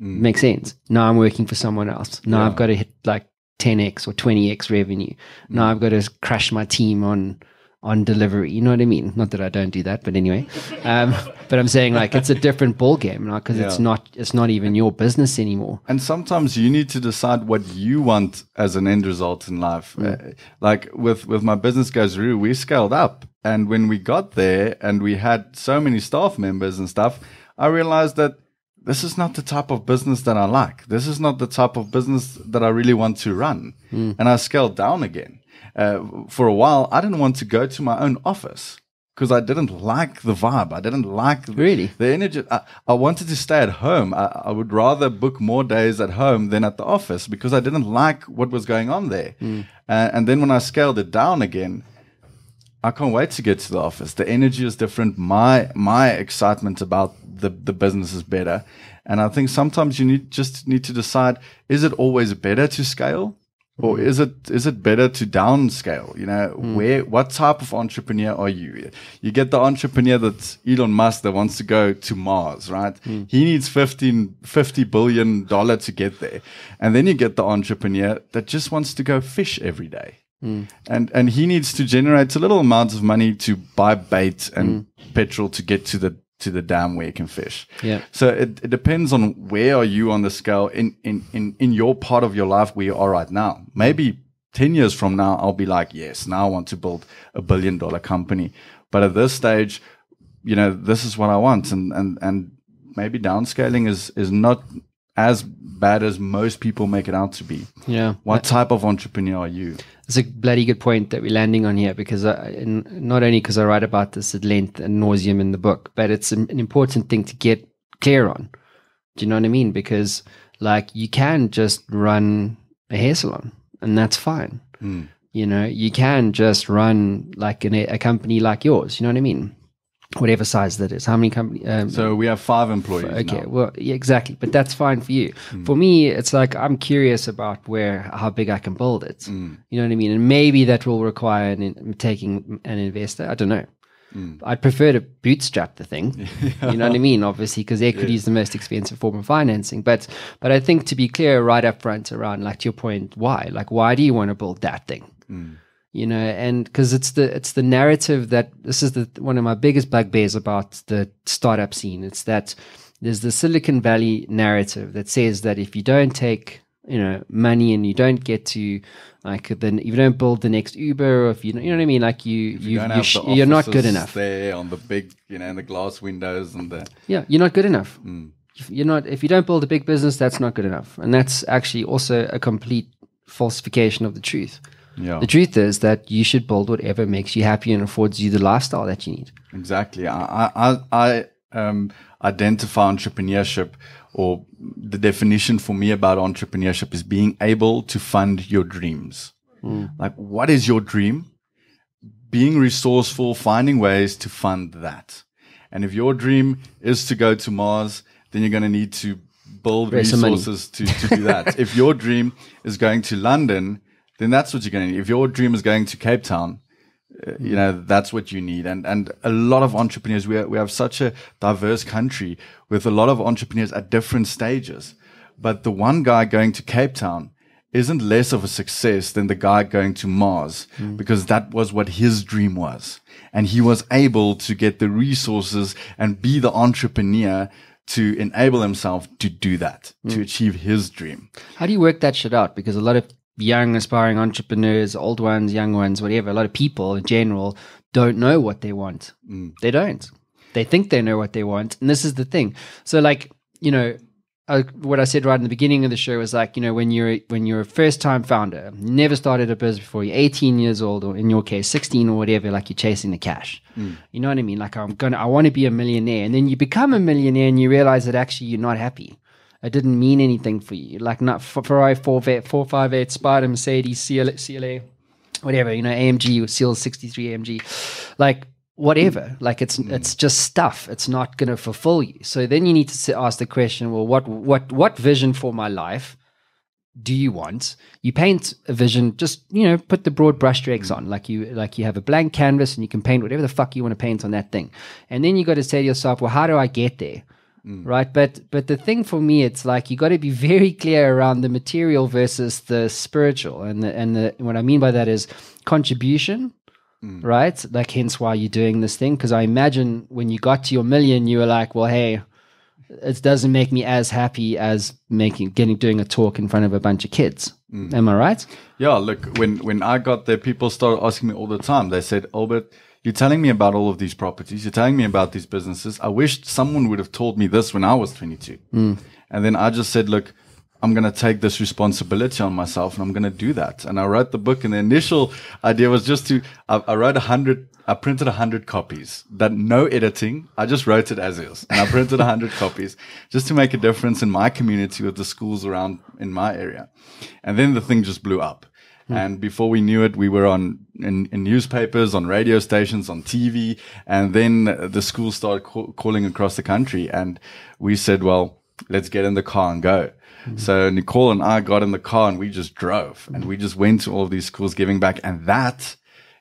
Mm. Makes sense. Now I'm working for someone else. Now I've got to hit like 10x or 20x revenue. Now I've got to crash my team on on delivery. You know what I mean? Not that I don't do that, but anyway. Um, but I'm saying like it's a different ball game now because it's not it's not even your business anymore.
And sometimes you need to decide what you want as an end result in life. Uh, like with, with my business goes Roo, we scaled up. And when we got there and we had so many staff members and stuff, I realized that this is not the type of business that I like. This is not the type of business that I really want to run. And I scaled down again. Uh, for a while, I didn't want to go to my own office because I didn't like the vibe. I didn't like
Really?
the energy. I, I wanted to stay at home. I, I would rather book more days at home than at the office because I didn't like what was going on there. Uh, and then when I scaled it down again, I can't wait to get to the office. The energy is different. My my excitement about the the business is better. And I think sometimes you need just need to decide: is it always better to scale, or mm. is it is it better to downscale? You know, mm. where what type of entrepreneur are you? You get the entrepreneur that's Elon Musk that wants to go to Mars, right? Mm. He needs 15, 50 billion dollar to get there, and then you get the entrepreneur that just wants to go fish every day and and he needs to generate a little amount of money to buy bait and petrol to get to the to the dam where you can fish.
Yeah.
So it, it depends on where are you on the scale in, in in in your part of your life where you are right now. Maybe ten years from now, I'll be like, yes, now I want to build a billion dollar company. But at this stage, you know, this is what I want, and and and maybe downscaling is is not as bad as most people make it out to be.
Yeah.
What type of entrepreneur are you?
It's a bloody good point that we're landing on here because I, not only because I write about this at length and nauseum in the book, but it's an, an important thing to get clear on. Do you know what I mean? Because like you can just run a hair salon and that's fine. Hmm. You know, you can just run like an, a company like yours. You know what I mean? Whatever size that is. How many company? Um,
So we have five employees.
Okay,
now.
well, yeah, exactly, but that's fine for you. Hmm. For me, it's like I'm curious about where how big I can build it. Hmm. You know what I mean? And maybe that will require an, in- taking an investor. I don't know. Hmm. I'd prefer to bootstrap the thing. You know what I mean? Obviously, because equity is the most expensive form of financing. But but I think to be clear right up front around like to your point, why? Like why do you want to build that thing? You know and because it's the it's the narrative that this is the one of my biggest bugbears about the startup scene it's that there's the silicon valley narrative that says that if you don't take you know money and you don't get to like then if you don't build the next uber or if you you know what i mean like you you,
You
you
don't have
sh-
the
you're not good enough
there on the big, you know, in the glass windows and the.
yeah, you're not good enough. Hmm. If You're not. If you don't build a big business, that's not good enough, and that's actually also a complete falsification of the truth.
Yeah,
The truth is that you should build whatever makes you happy and affords you the lifestyle that you need.
exactly. I, I, I um, identify entrepreneurship or the definition for me about entrepreneurship is being able to fund your dreams. Like, what is your dream? Being resourceful, finding ways to fund that. And if your dream is to go to Mars, then you're going to need to build
Raise
resources to, to do that. if your dream is going to London, then that's what you're going to need. If your dream is going to Cape Town, uh, you hmm. know that's what you need and and a lot of entrepreneurs we, are, we have such a diverse country with a lot of entrepreneurs at different stages but the one guy going to cape town isn't less of a success than the guy going to Mars hmm. because that was what his dream was. And he was able to get the resources and be the entrepreneur to enable himself to do that, to hmm. achieve his dream.
How do you work that shit out? Because a lot of young aspiring entrepreneurs, old ones, young ones, whatever, a lot of people in general don't know what they want. They don't. They think they know what they want. And this is the thing. So like, you know, uh, what I said right in the beginning of the show was like, you know, when you're when you're a first time founder, never started a business before, you're 18 years old, or in your case, 16 or whatever, like you're chasing the cash. You know what I mean? Like I'm gonna, I want to be a millionaire, and then you become a millionaire, and you realize that actually you're not happy. It didn't mean anything for you. Like not Ferrari 458, Spider, Mercedes, CLA, CLA, whatever, you know, AMG, Seal 63 AMG, like whatever. Like it's mm. it's just stuff. It's not going to fulfill you. So then you need to ask the question, well, what what what vision for my life do you want? You paint a vision, just you know, put the broad brushstrokes mm. on, like you like you have a blank canvas and you can paint whatever the fuck you want to paint on that thing. And then you got to say to yourself, well, how do I get there? Mm. Right, but but the thing for me, it's like you got to be very clear around the material versus the spiritual, and the, and the, what I mean by that is contribution, mm. right? Like hence why you're doing this thing. Because I imagine when you got to your million, you were like, well, hey, it doesn't make me as happy as making getting doing a talk in front of a bunch of kids. Mm. Am I right?
Yeah, look, when when I got there, people started asking me all the time. They said, Albert, you're telling me about all of these properties. You're telling me about these businesses. I wish someone would have told me this when I was 22. Hmm. And then I just said, look, I'm going to take this responsibility on myself and I'm going to do that. And I wrote the book. And the initial idea was just to, I, I wrote a hundred, I printed a hundred copies that no editing. I just wrote it as is. And I printed a hundred copies just to make a difference in my community with the schools around in my area. And then the thing just blew up. Hmm. And before we knew it, we were on in, in newspapers, on radio stations, on TV, and then the school started ca- calling across the country. And we said, "Well, let's get in the car and go." Hmm. So Nicole and I got in the car and we just drove, and hmm. we just went to all of these schools, giving back. And that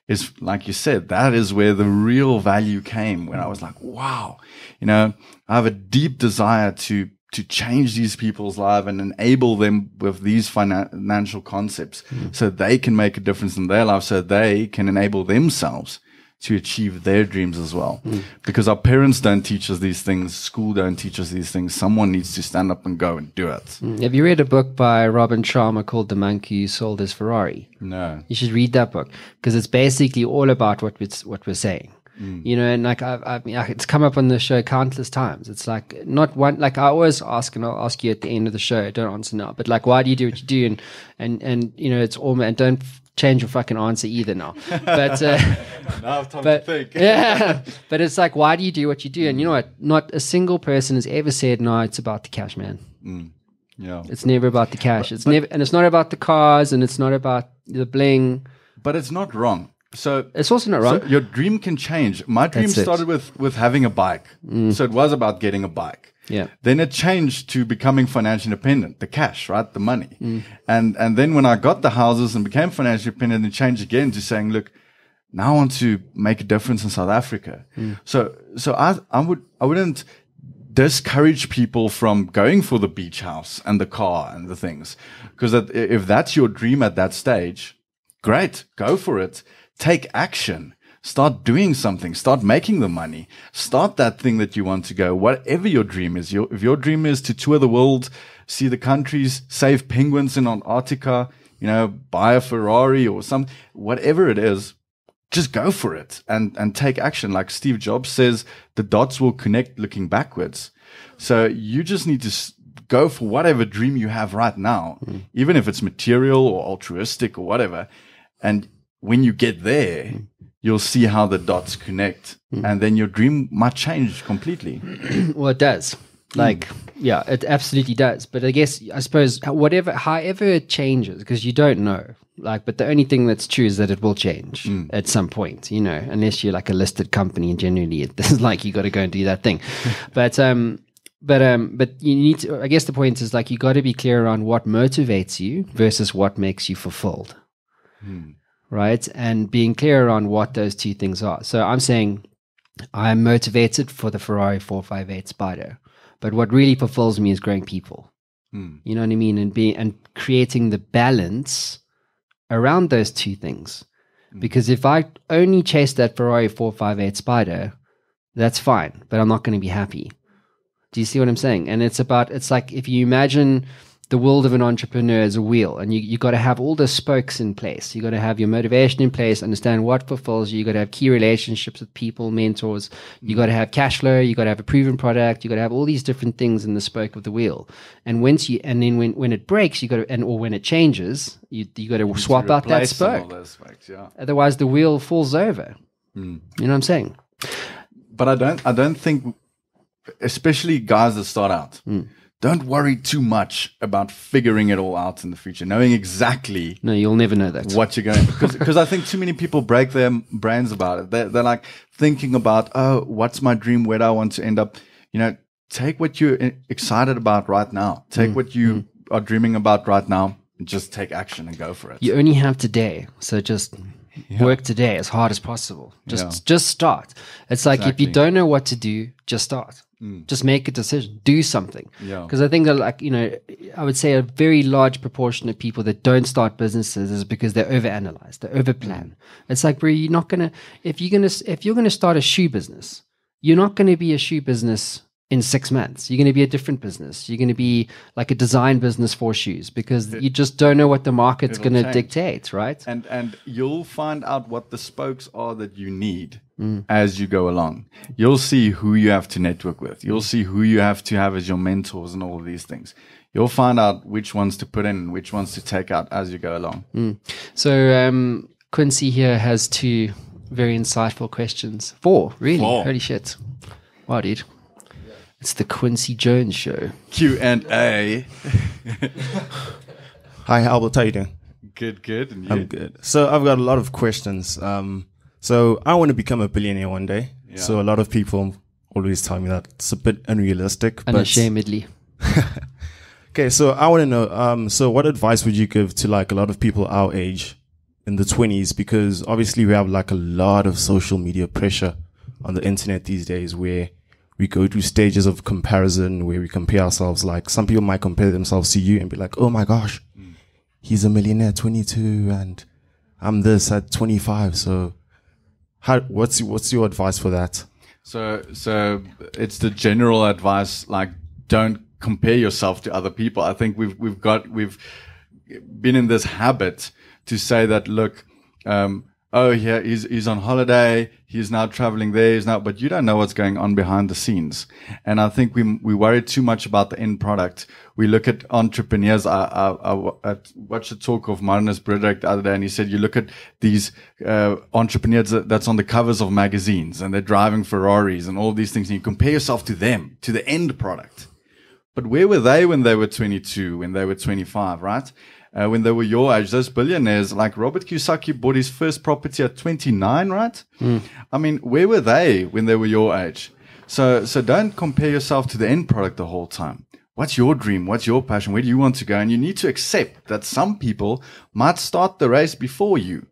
is, like you said, that is where the real value came. When I was like, "Wow," you know, I have a deep desire to to change these people's lives and enable them with these financial concepts hmm. so they can make a difference in their life so they can enable themselves to achieve their dreams as well. Hmm. Because our parents don't teach us these things school don't teach us these things someone needs to stand up and go and do it. Hmm.
Have you read a book by Robin Sharma called The Monk Who Sold His Ferrari?
no.
You should read that book because it's basically all about what we're, what we're saying.
Mm.
You know, and like I've, I've, it's come up on the show countless times. It's like not one, like I always ask, and I'll ask you at the end of the show. Don't answer now, but like, why do you do what you do? And and and you know, it's all. And don't change your fucking answer either now. But uh,
now I
but
to think
yeah, but it's like, why do you do what you do? And you know what? Not a single person has ever said, "No, it's about the cash, man."
yeah
It's never about the cash. It's never, and it's not about the cars, and it's not about the bling.
but it's not wrong so
It's also not wrong.
So your dream can change. My dream
That's it.
started with with having a bike. Mm. So it was about getting a bike.
Yeah.
Then it changed to becoming financially independent, the cash, right? The money. Mm. And and then when I got the houses and became financially independent, it changed again to saying, look, now I want to make a difference in South Africa. Mm. So so I I would I wouldn't discourage people from going for the beach house and the car and the things. Because if that's your dream at that stage, great, go for it. Take action. Start doing something. Start making the money. Start that thing that you want to go. Whatever your dream is. Your, if your dream is to tour the world, see the countries, save penguins in Antarctica, you know, buy a Ferrari or some, whatever it is, just go for it and, and take action. Like Steve Jobs says, the dots will connect looking backwards. So you just need to go for whatever dream you have right now, hmm. even if it's material or altruistic or whatever. And when you get there, mm. you'll see how the dots connect mm. and then your dream might change completely.
Well, it does. Mm. Like, yeah, it absolutely does. But I guess, I suppose, whatever, however it changes, because you don't know. Like, but the only thing that's true is that it will change at some point, you know, unless you're like a listed company and generally it's like you got to go and do that thing. but, um, but um, but you need to. I guess the point is like you got to be clear around what motivates you versus what makes you fulfilled, hmm. Right? And being clear on what those two things are. So I'm saying I'm motivated for the Ferrari 458 Spider. But what really fulfills me is growing people. Hmm. You know what I mean? And be and creating the balance around those two things. Hmm. Because if I only chase that Ferrari 458 Spider, that's fine, but I'm not going to be happy. Do you see what I'm saying? And it's about, it's like if you imagine the world of an entrepreneur is a wheel, and you, you got to have all the spokes in place. You got to have your motivation in place, understand what fulfills you. You got to have key relationships with people, mentors. You mm. got to have cash flow. You got to have a proven product. You got to have all these different things in the spoke of the wheel. And once you, and then when, when it breaks, you got to, and or when it changes, you, you got to swap out that spoke.
spokes, yeah.
Otherwise, the wheel falls over. Mm. You know what I'm saying?
but I don't I don't think especially guys that start out mm. Don't worry too much about figuring it all out in the future knowing exactly
No, you'll never know that.
what you're going because because I think too many people break their brains about it they're, they're like thinking about oh what's my dream where do I want to end up you know take what you're e- excited about right now take mm, what you mm. are dreaming about right now and just take action and go for it
You only have today, so just work today as hard as possible. Just
Yeah.
just start. It's like if you don't know what to do, just start. Mm. Just make a decision. Do something.
Yeah.
Because I think that, like you know, I would say a very large proportion of people that don't start businesses is because they overanalyze, they overplan. Mm. It's like, bro, you're not gonna if you're gonna if you're gonna start a shoe business, you're not gonna be a shoe business in six months. You're going to be a different business. You're going to be like a design business for shoes because you just don't know what the market's going to dictate, right?
and and you'll find out what the spokes are that you need as you go along. You'll see who you have to network with. You'll see who you have to have as your mentors and all of these things. You'll find out which ones to put in and which ones to take out as you go along.
So um, Quincy here has two very insightful questions. Four, really?
Four.
Holy shit! Wow, dude. It's the Quincy Jones show.
Q and A.
Hi, Albert. How you doing?
Good, good. And you?
I'm good. So I've got a lot of questions. Um, so I want to become a billionaire one day. So a lot of people always tell me that it's a bit unrealistic. But
Unashamedly.
okay, so I want to know. Um, so what advice would you give to like a lot of people our age in the twenties? Because obviously we have like a lot of social media pressure on the internet these days, where we go through stages of comparison where we compare ourselves. Like some people might compare themselves to you and be like, "Oh my gosh, he's a millionaire at 22 and I'm this at 25." So, how what's what's your advice for that?
So, so it's the general advice, like don't compare yourself to other people. I think we've we've got we've been in this habit to say that look, um, oh yeah, he's he's on holiday, he's now traveling there, he's now, but you don't know what's going on behind the scenes. And I think we we worry too much about the end product. We look at entrepreneurs. I, I, I, I watched a talk of Marnus Broodryk the other day, and he said you look at these uh, entrepreneurs that, that's on the covers of magazines, and they're driving Ferraris and all these things, and you compare yourself to them, to the end product. But where were they when they were 22, when they were 25, right? Uh, when they were your age, those billionaires like Robert Kiyosaki bought his first property at 29, right? I mean, where were they when they were your age? So, so don't compare yourself to the end product the whole time. What's your dream? What's your passion? Where do you want to go? And you need to accept that some people might start the race before you.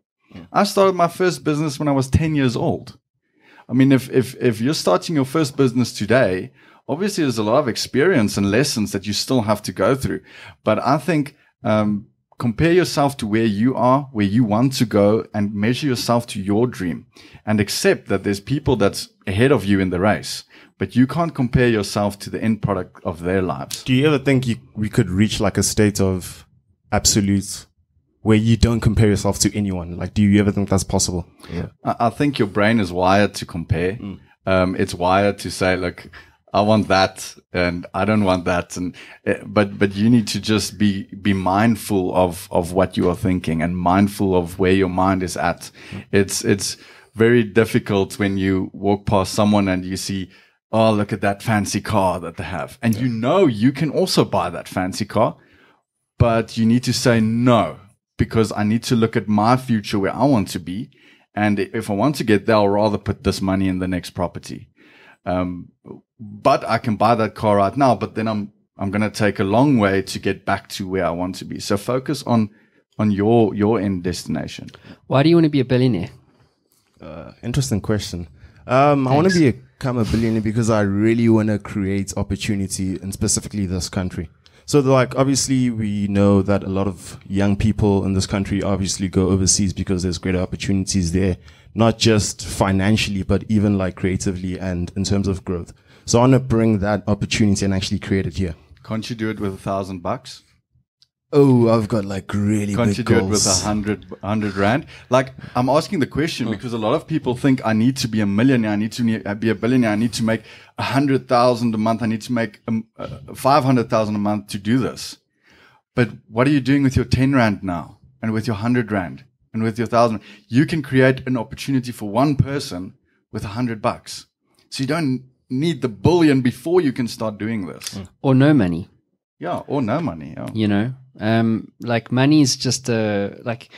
I started my first business when I was 10 years old. I mean, if, if, if you're starting your first business today, obviously there's a lot of experience and lessons that you still have to go through. But I think, um, compare yourself to where you are, where you want to go and measure yourself to your dream and accept that there's people that's ahead of you in the race, but you can't compare yourself to the end product of their lives.
Do you ever think you, we could reach like a state of absolute where you don't compare yourself to anyone? Like, do you ever think that's possible? Yeah.
I, I think your brain is wired to compare. Um, it's wired to say, look, I want that and I don't want that. And, uh, but, but you need to just be, be mindful of, of what you are thinking and mindful of where your mind is at. It's, it's very difficult when you walk past someone and you see, oh, look at that fancy car that they have. And you know, you can also buy that fancy car, but you need to say no because I need to look at my future where I want to be. And if I want to get there, I'll rather put this money in the next property. Um, but I can buy that car right now, but then I'm, I'm going to take a long way to get back to where I want to be. So focus on, on your, your end destination.
Why do you want to be a billionaire?
Uh, interesting question. Um, I want to become a billionaire because I really want to create opportunity in specifically this country. So, like, obviously, we know that a lot of young people in this country obviously go overseas because there's greater opportunities there, not just financially, but even like creatively and in terms of growth. So, I want to bring that opportunity and actually create it here.
Can't you do it with a thousand bucks?
Oh, I've got like really
Can't
big
you do it with
goals.
a hundred hundred rand? Like I'm asking the question because a lot of people think I need to be a millionaire, I need to be a billionaire, I need to make a hundred thousand a month, I need to make um, uh, five hundred thousand a month to do this. But what are you doing with your ten rand now, and with your hundred rand, and with your thousand? You can create an opportunity for one person with a hundred bucks. So you don't need the billion before you can start doing this.
or no money.
Yeah, or no money. Yeah.
you know um like is just a like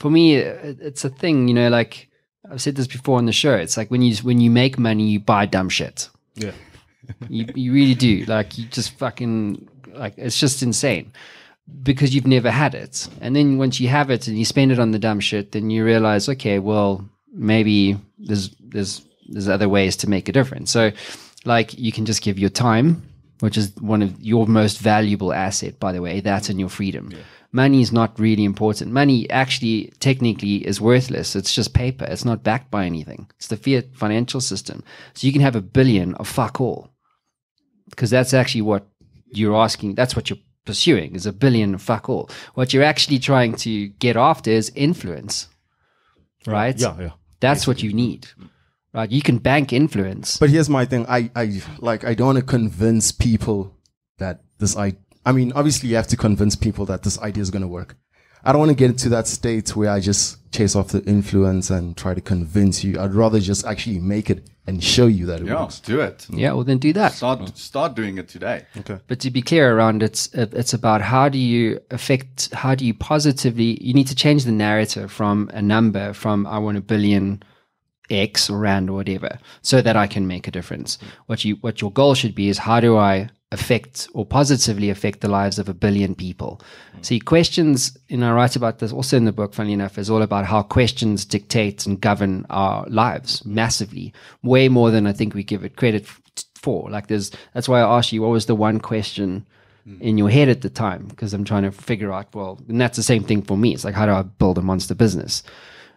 for me it's a thing you know like i've said this before on the show it's like when you when you make money you buy dumb shit
Yeah.
you, you really do like you just fucking like it's just insane because you've never had it. And then once you have it and you spend it on the dumb shit then you realize okay well maybe there's there's there's other ways to make a difference. So like you can just give your time which is one of your most valuable asset by the way that and your freedom. Money is not really important. Money actually technically is worthless. It's just paper. It's not backed by anything. It's the fiat financial system. So you can have a billion of fuck all because that's actually what you're asking. That's what you're pursuing is a billion fuck all. What you're actually trying to get after is influence, right?
Yeah, yeah.
That's what you need, right? You can bank influence.
But here's my thing. I, I like I don't want to convince people that this I I mean, obviously you have to convince people that this idea is gonna work. I don't want to get into that state where I just chase off the influence and try to convince you. I'd rather just actually make it and show you that it
Yeah,
works.
do it.
yeah, well then do that.
Start start doing it today.
Okay.
But to be clear around it, it's about how do you affect, how do you positively, you need to change the narrative from a number, from I want a billion X or Rand or whatever, so that I can make a difference. What you, what your goal should be is how do I affect or positively affect the lives of a billion people? See, questions, and I write about this also in the book, funny enough, is all about how questions dictate and govern our lives massively, way more than I think we give it credit for. Like, there's that's why I asked you what was the one question hmm. in your head at the time, because I'm trying to figure out, well, and that's the same thing for me. It's like, how do I build a monster business?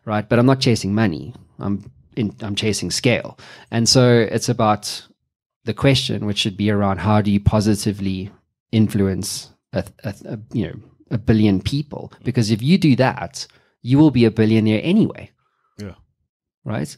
Right. But I'm not chasing money. I'm in, I'm chasing scale. And so it's about the question, which should be around how do you positively influence a, a, a you know a billion people? Because if you do that, you will be a billionaire anyway,
Yeah.
right?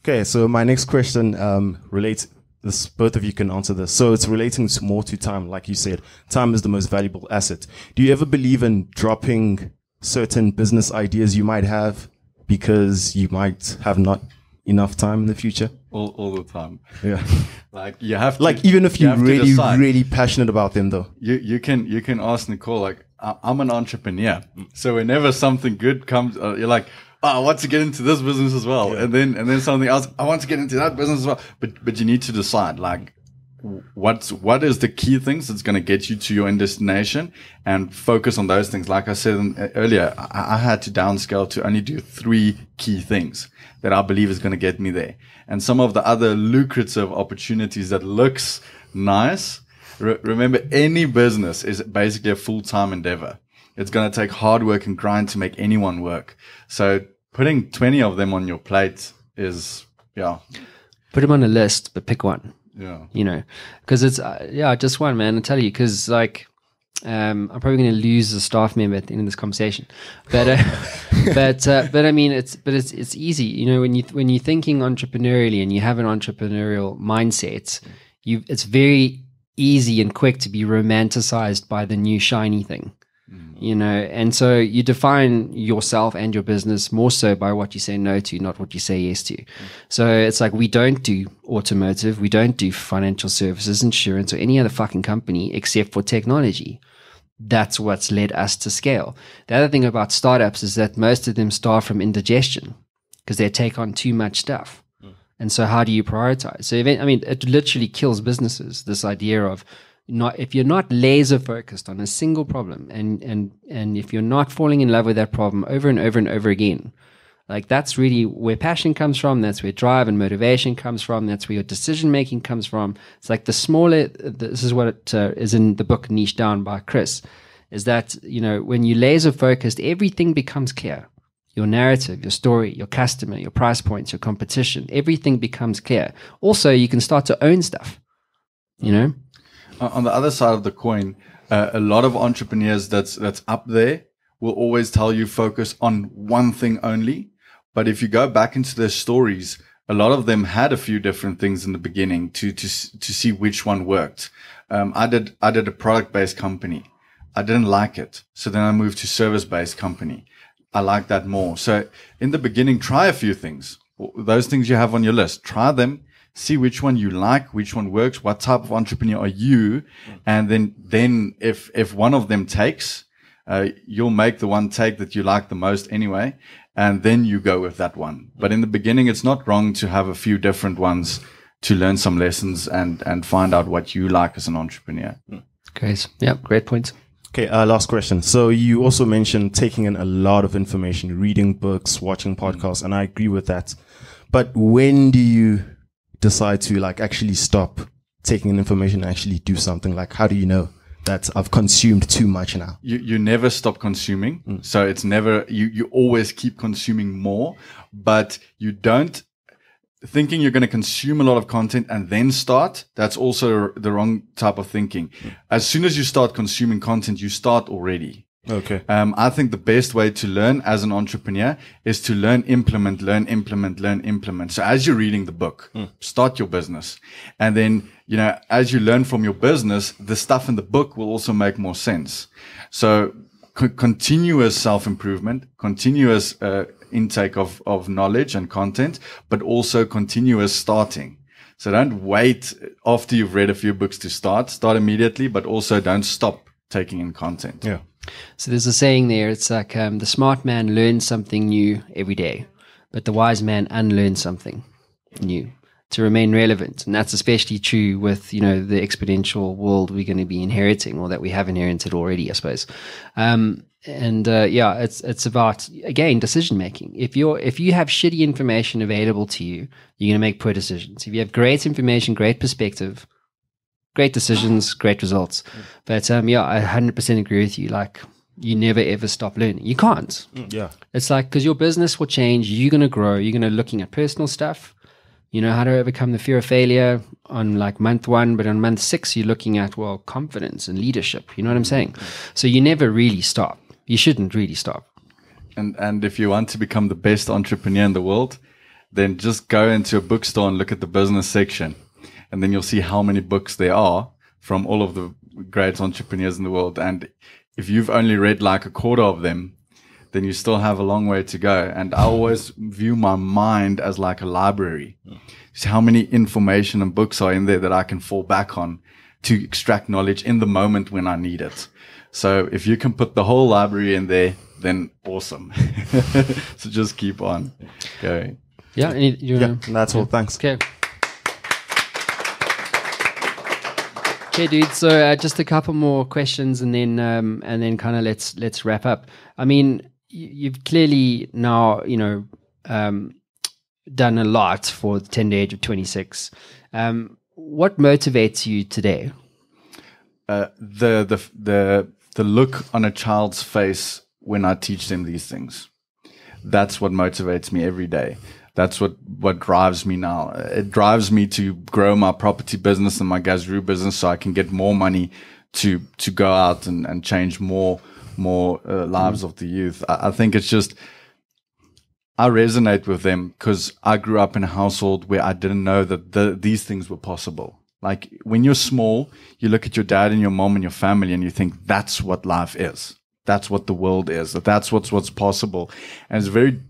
Okay, so my next question um, relates. This both of you can answer this. So it's relating to more to time, like you said. Time is the most valuable asset. Do you ever believe in dropping certain business ideas you might have because you might have not enough time in the future?
All, all the time.
Yeah.
Like you have to,
like even if
you
you're
to
really, really passionate about them, though.
you you can you can ask Nicole like I'm an entrepreneur, so whenever something good comes, uh, you're like, oh, I want to get into this business as well, and then and then something else, I want to get into that business as well. But but you need to decide like what's what is the key things that's going to get you to your end destination and focus on those things. Like I said uh, earlier, I, I had to downscale to only do three key things that I believe is going to get me there. And some of the other lucrative opportunities that looks nice. Re- remember, any business is basically a full-time endeavor. It's going to take hard work and grind to make anyone work. So putting 20 of them on your plate is, yeah,
Put them on a list, but pick one.
Yeah.
you know, because it's uh, yeah, just one man. I tell you, because like um, I'm probably going to lose a staff member at the end of this conversation, but uh, but uh, but I mean, it's but it's it's easy, you know, when you when you're thinking entrepreneurially and you have an entrepreneurial mindset, you it's very easy and quick to be romanticized by the new shiny thing Mm. you know and so you define yourself and your business more so by what you say no to not what you say yes to. Mm. So it's like we don't do automotive we don't do financial services insurance or any other fucking company except for technology. That's what's led us to scale. The other thing about startups is that most of them start from indigestion because they take on too much stuff. Mm. And so how do you prioritize? So i mean it literally kills businesses this idea of not if you're not laser focused on a single problem and and and if you're not falling in love with that problem over and over and over again Like that's really where passion comes from. That's where drive and motivation comes from. That's where your decision making comes from. It's like the smaller. This is what it uh, is in the book Niche Down by Chris. Is that you know when you laser focused, everything becomes clear. Your narrative, your story, your customer, your price points, your competition, everything becomes clear. Also, you can start to own stuff. You know,
On on the other side of the coin, uh, a lot of entrepreneurs that's that's up there will always tell you focus on one thing only. But if you go back into their stories, a lot of them had a few different things in the beginning to to to see which one worked. Um, I did I did a product based company. I didn't like it, so then I moved to service based company. I like that more. So in the beginning, try a few things. Those things you have on your list, try them, see which one you like, which one works, what type of entrepreneur are you, and then then if if one of them takes, uh, you'll make the one take that you like the most anyway, and then you go with that one. But in the beginning, it's not wrong to have a few different ones to learn some lessons and and find out what you like as an entrepreneur.
great. Yeah, great points.
Okay, uh, last question. So you also mentioned taking in a lot of information, reading books, watching podcasts, and I agree with that. But when do you decide to like actually stop taking in information and actually do something? Like, how do you know that I've consumed too much now?
you, you never stop consuming. Mm. So it's never, you, you always keep consuming more, but you don't thinking you're going to consume a lot of content and then start. That's also the wrong type of thinking. Mm. As soon as you start consuming content, you start already.
Okay.
Um, I think the best way to learn as an entrepreneur is to learn, implement, learn, implement, learn, implement. So as you're reading the book, start your business. And then, you know, as you learn from your business, the stuff in the book will also make more sense. So co- continuous self improvement, continuous, uh, intake of, of knowledge and content, but also continuous starting. So don't wait after you've read a few books to start. Start immediately, but also don't stop taking in content.
Yeah.
So there's a saying there. It's like um, the smart man learns something new every day, but the wise man unlearns something new to remain relevant. And that's especially true with you know the exponential world we're going to be inheriting, or that we have inherited already, I suppose. Um, and uh, yeah, it's it's about again decision making. If you're if you have shitty information available to you, you're going to make poor decisions. If you have great information, great perspective, great decisions, great results. But um, yeah, I 100% agree with you. Like, you never ever stop learning. You can't.
Yeah.
It's like because your business will change. You're going to grow. You're going to looking at personal stuff. You know how to overcome the fear of failure on like month one, but on month six you're looking at well confidence and leadership. You know what I'm saying? So you never really stop. You shouldn't really stop.
And and if you want to become the best entrepreneur in the world, then just go into a bookstore and look at the business section, and then you'll see how many books there are from all of the great entrepreneurs in the world. And if you've only read like a quarter of them, then you still have a long way to go. And I always view my mind as like a library. See how many information and books are in there that I can fall back on to extract knowledge in the moment when I need it. So if you can put the whole library in there, then awesome. so just keep on going.
Yeah. Any, you
Yeah.
wanna-
And that's all. Thanks.
Okay. Okay, dude. So uh, just a couple more questions, and then um, and then kind of let's let's wrap up. I mean, you, you've clearly now you know um, done a lot for the tender age of twenty six. Um, what motivates you today?
Uh, the the the the look on a child's face when I teach them these things. That's what motivates me every day. That's what what drives me now. It drives me to grow my property business and my Gazru business, so I can get more money to to go out and, and change more more uh, lives of the youth. I, I think it's just I resonate with them because I grew up in a household where I didn't know that the, these things were possible. Like when you're small, you look at your dad and your mom and your family and you think that's what life is. That's what the world is. That that's what's what's possible. And it's very,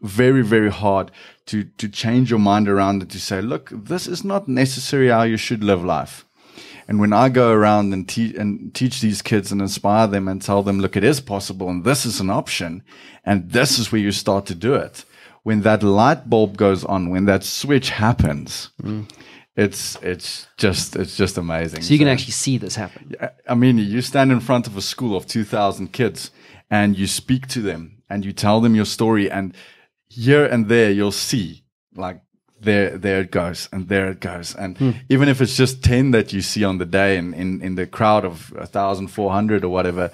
very, very hard to to change your mind around it to say, look, this is not necessarily how you should live life. And when I go around and, te- and teach these kids and inspire them and tell them, look, it is possible and this is an option and this is where you start to do it. When that light bulb goes on, when that switch happens, mm. It's, it's just, it's just amazing.
So you can actually see this happen.
I- mean, you stand in front of a school of 2,000 kids and you speak to them and you tell them your story and here and there you'll see like there there it goes and there it goes and
Hmm.
even if it's just 10 that you see on the day in in, in the crowd of 1400 or whatever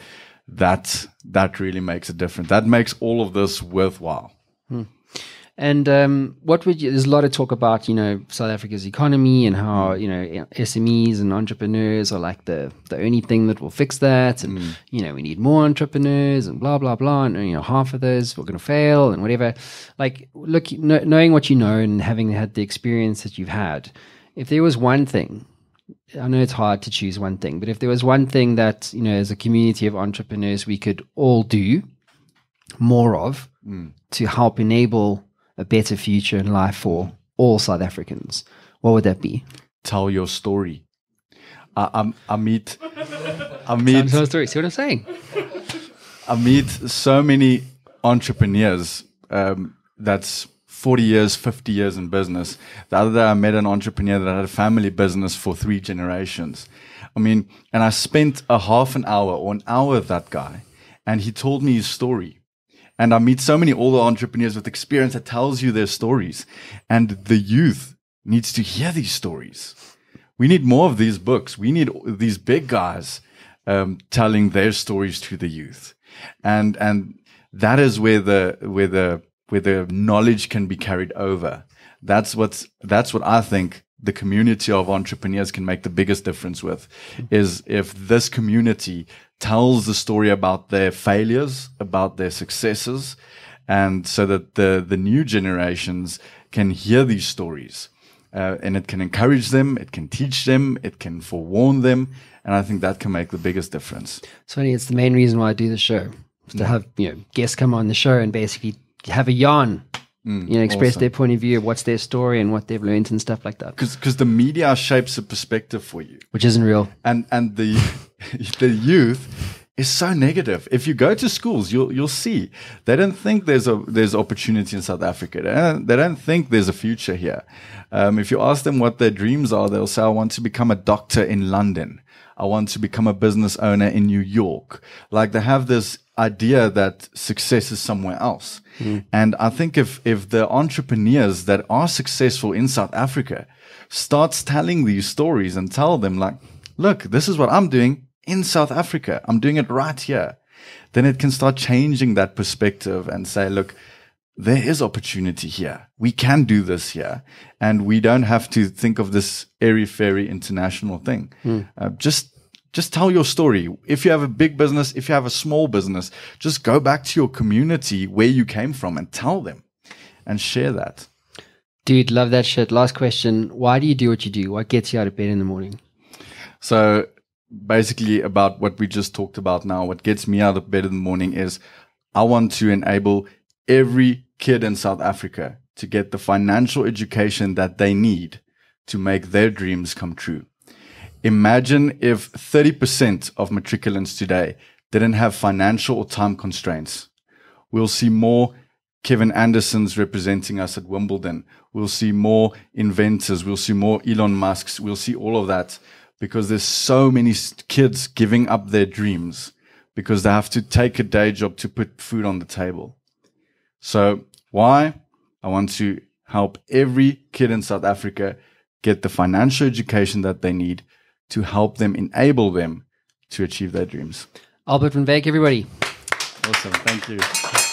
that that really makes a difference that makes all of this worthwhile
And um, what would you? There's a lot of talk about you know South Africa's economy and how mm. you know SMEs and entrepreneurs are like the the only thing that will fix that, and mm. you know we need more entrepreneurs and blah blah blah, and you know half of those we're going to fail and whatever. Like, look, kn- knowing what you know and having had the experience that you've had, if there was one thing I know it's hard to choose one thing, but if there was one thing that, you know, as a community of entrepreneurs, we could all do more of mm. to help enable a better future in life for all South Africans, what would that be?
tell your story i, I, I meet i meet
Tell a story. See what I'm saying?
I meet so many entrepreneurs um, that's 40 years, 50 years in business. The other day, I met an entrepreneur that had a family business for three generations. I mean, and I spent a half an hour or an hour with that guy, and he told me his story. And I meet so many older entrepreneurs with experience that tells you their stories. And the youth needs to hear these stories. We need more of these books. We need these big guys um, telling their stories to the youth, and and that is where the where the where the knowledge can be carried over. That's what's that's what I think the community of entrepreneurs can make the biggest difference with is if this community tells the story about their failures, about their successes, and so that the the new generations can hear these stories uh, and it can encourage them, it can teach them, it can forewarn them, and I think that can make the biggest difference.
It's funny. It's the main reason why I do the show to have you know guests come on the show and basically have a yarn, you know, express
awesome.
their point of view, what's their story and what they've learned and stuff like that,
Because the media shapes a perspective for you,
which isn't real.
and and the the youth is so negative. If you go to schools, you'll you'll see they don't think there's a there's opportunity in South Africa. They don't, they don't think there's a future here. Um, if you ask them what their dreams are, they'll say, "I want to become a doctor in London. I want to become a business owner in New York." Like they have this idea that success is somewhere else. And I think if if the entrepreneurs that are successful in South Africa starts telling these stories and tell them like, look, this is what I'm doing in South Africa. I'm doing it right here. Then it can start changing that perspective and say, look, there is opportunity here. We can do this here. And we don't have to think of this airy fairy international thing. Uh, just, just tell your story. If you have a big business, if you have a small business, just go back to your community where you came from and tell them and share that.
Dude, love that shit. Last question. Why do you do what you do? What gets you out of bed in the morning?
So basically about what we just talked about now, what gets me out of bed in the morning is I want to enable every kid in South Africa to get the financial education that they need to make their dreams come true. Imagine if 30% of matriculants today didn't have financial or time constraints. We'll see more Kevin Andersons representing us at Wimbledon. We'll see more inventors. We'll see more Elon Musks. We'll see all of that because there's so many kids giving up their dreams because they have to take a day job to put food on the table. So why? I want to help every kid in South Africa get the financial education that they need to help them enable them to achieve their dreams.
Albert Van Wyk, everybody.
Awesome. Thank you.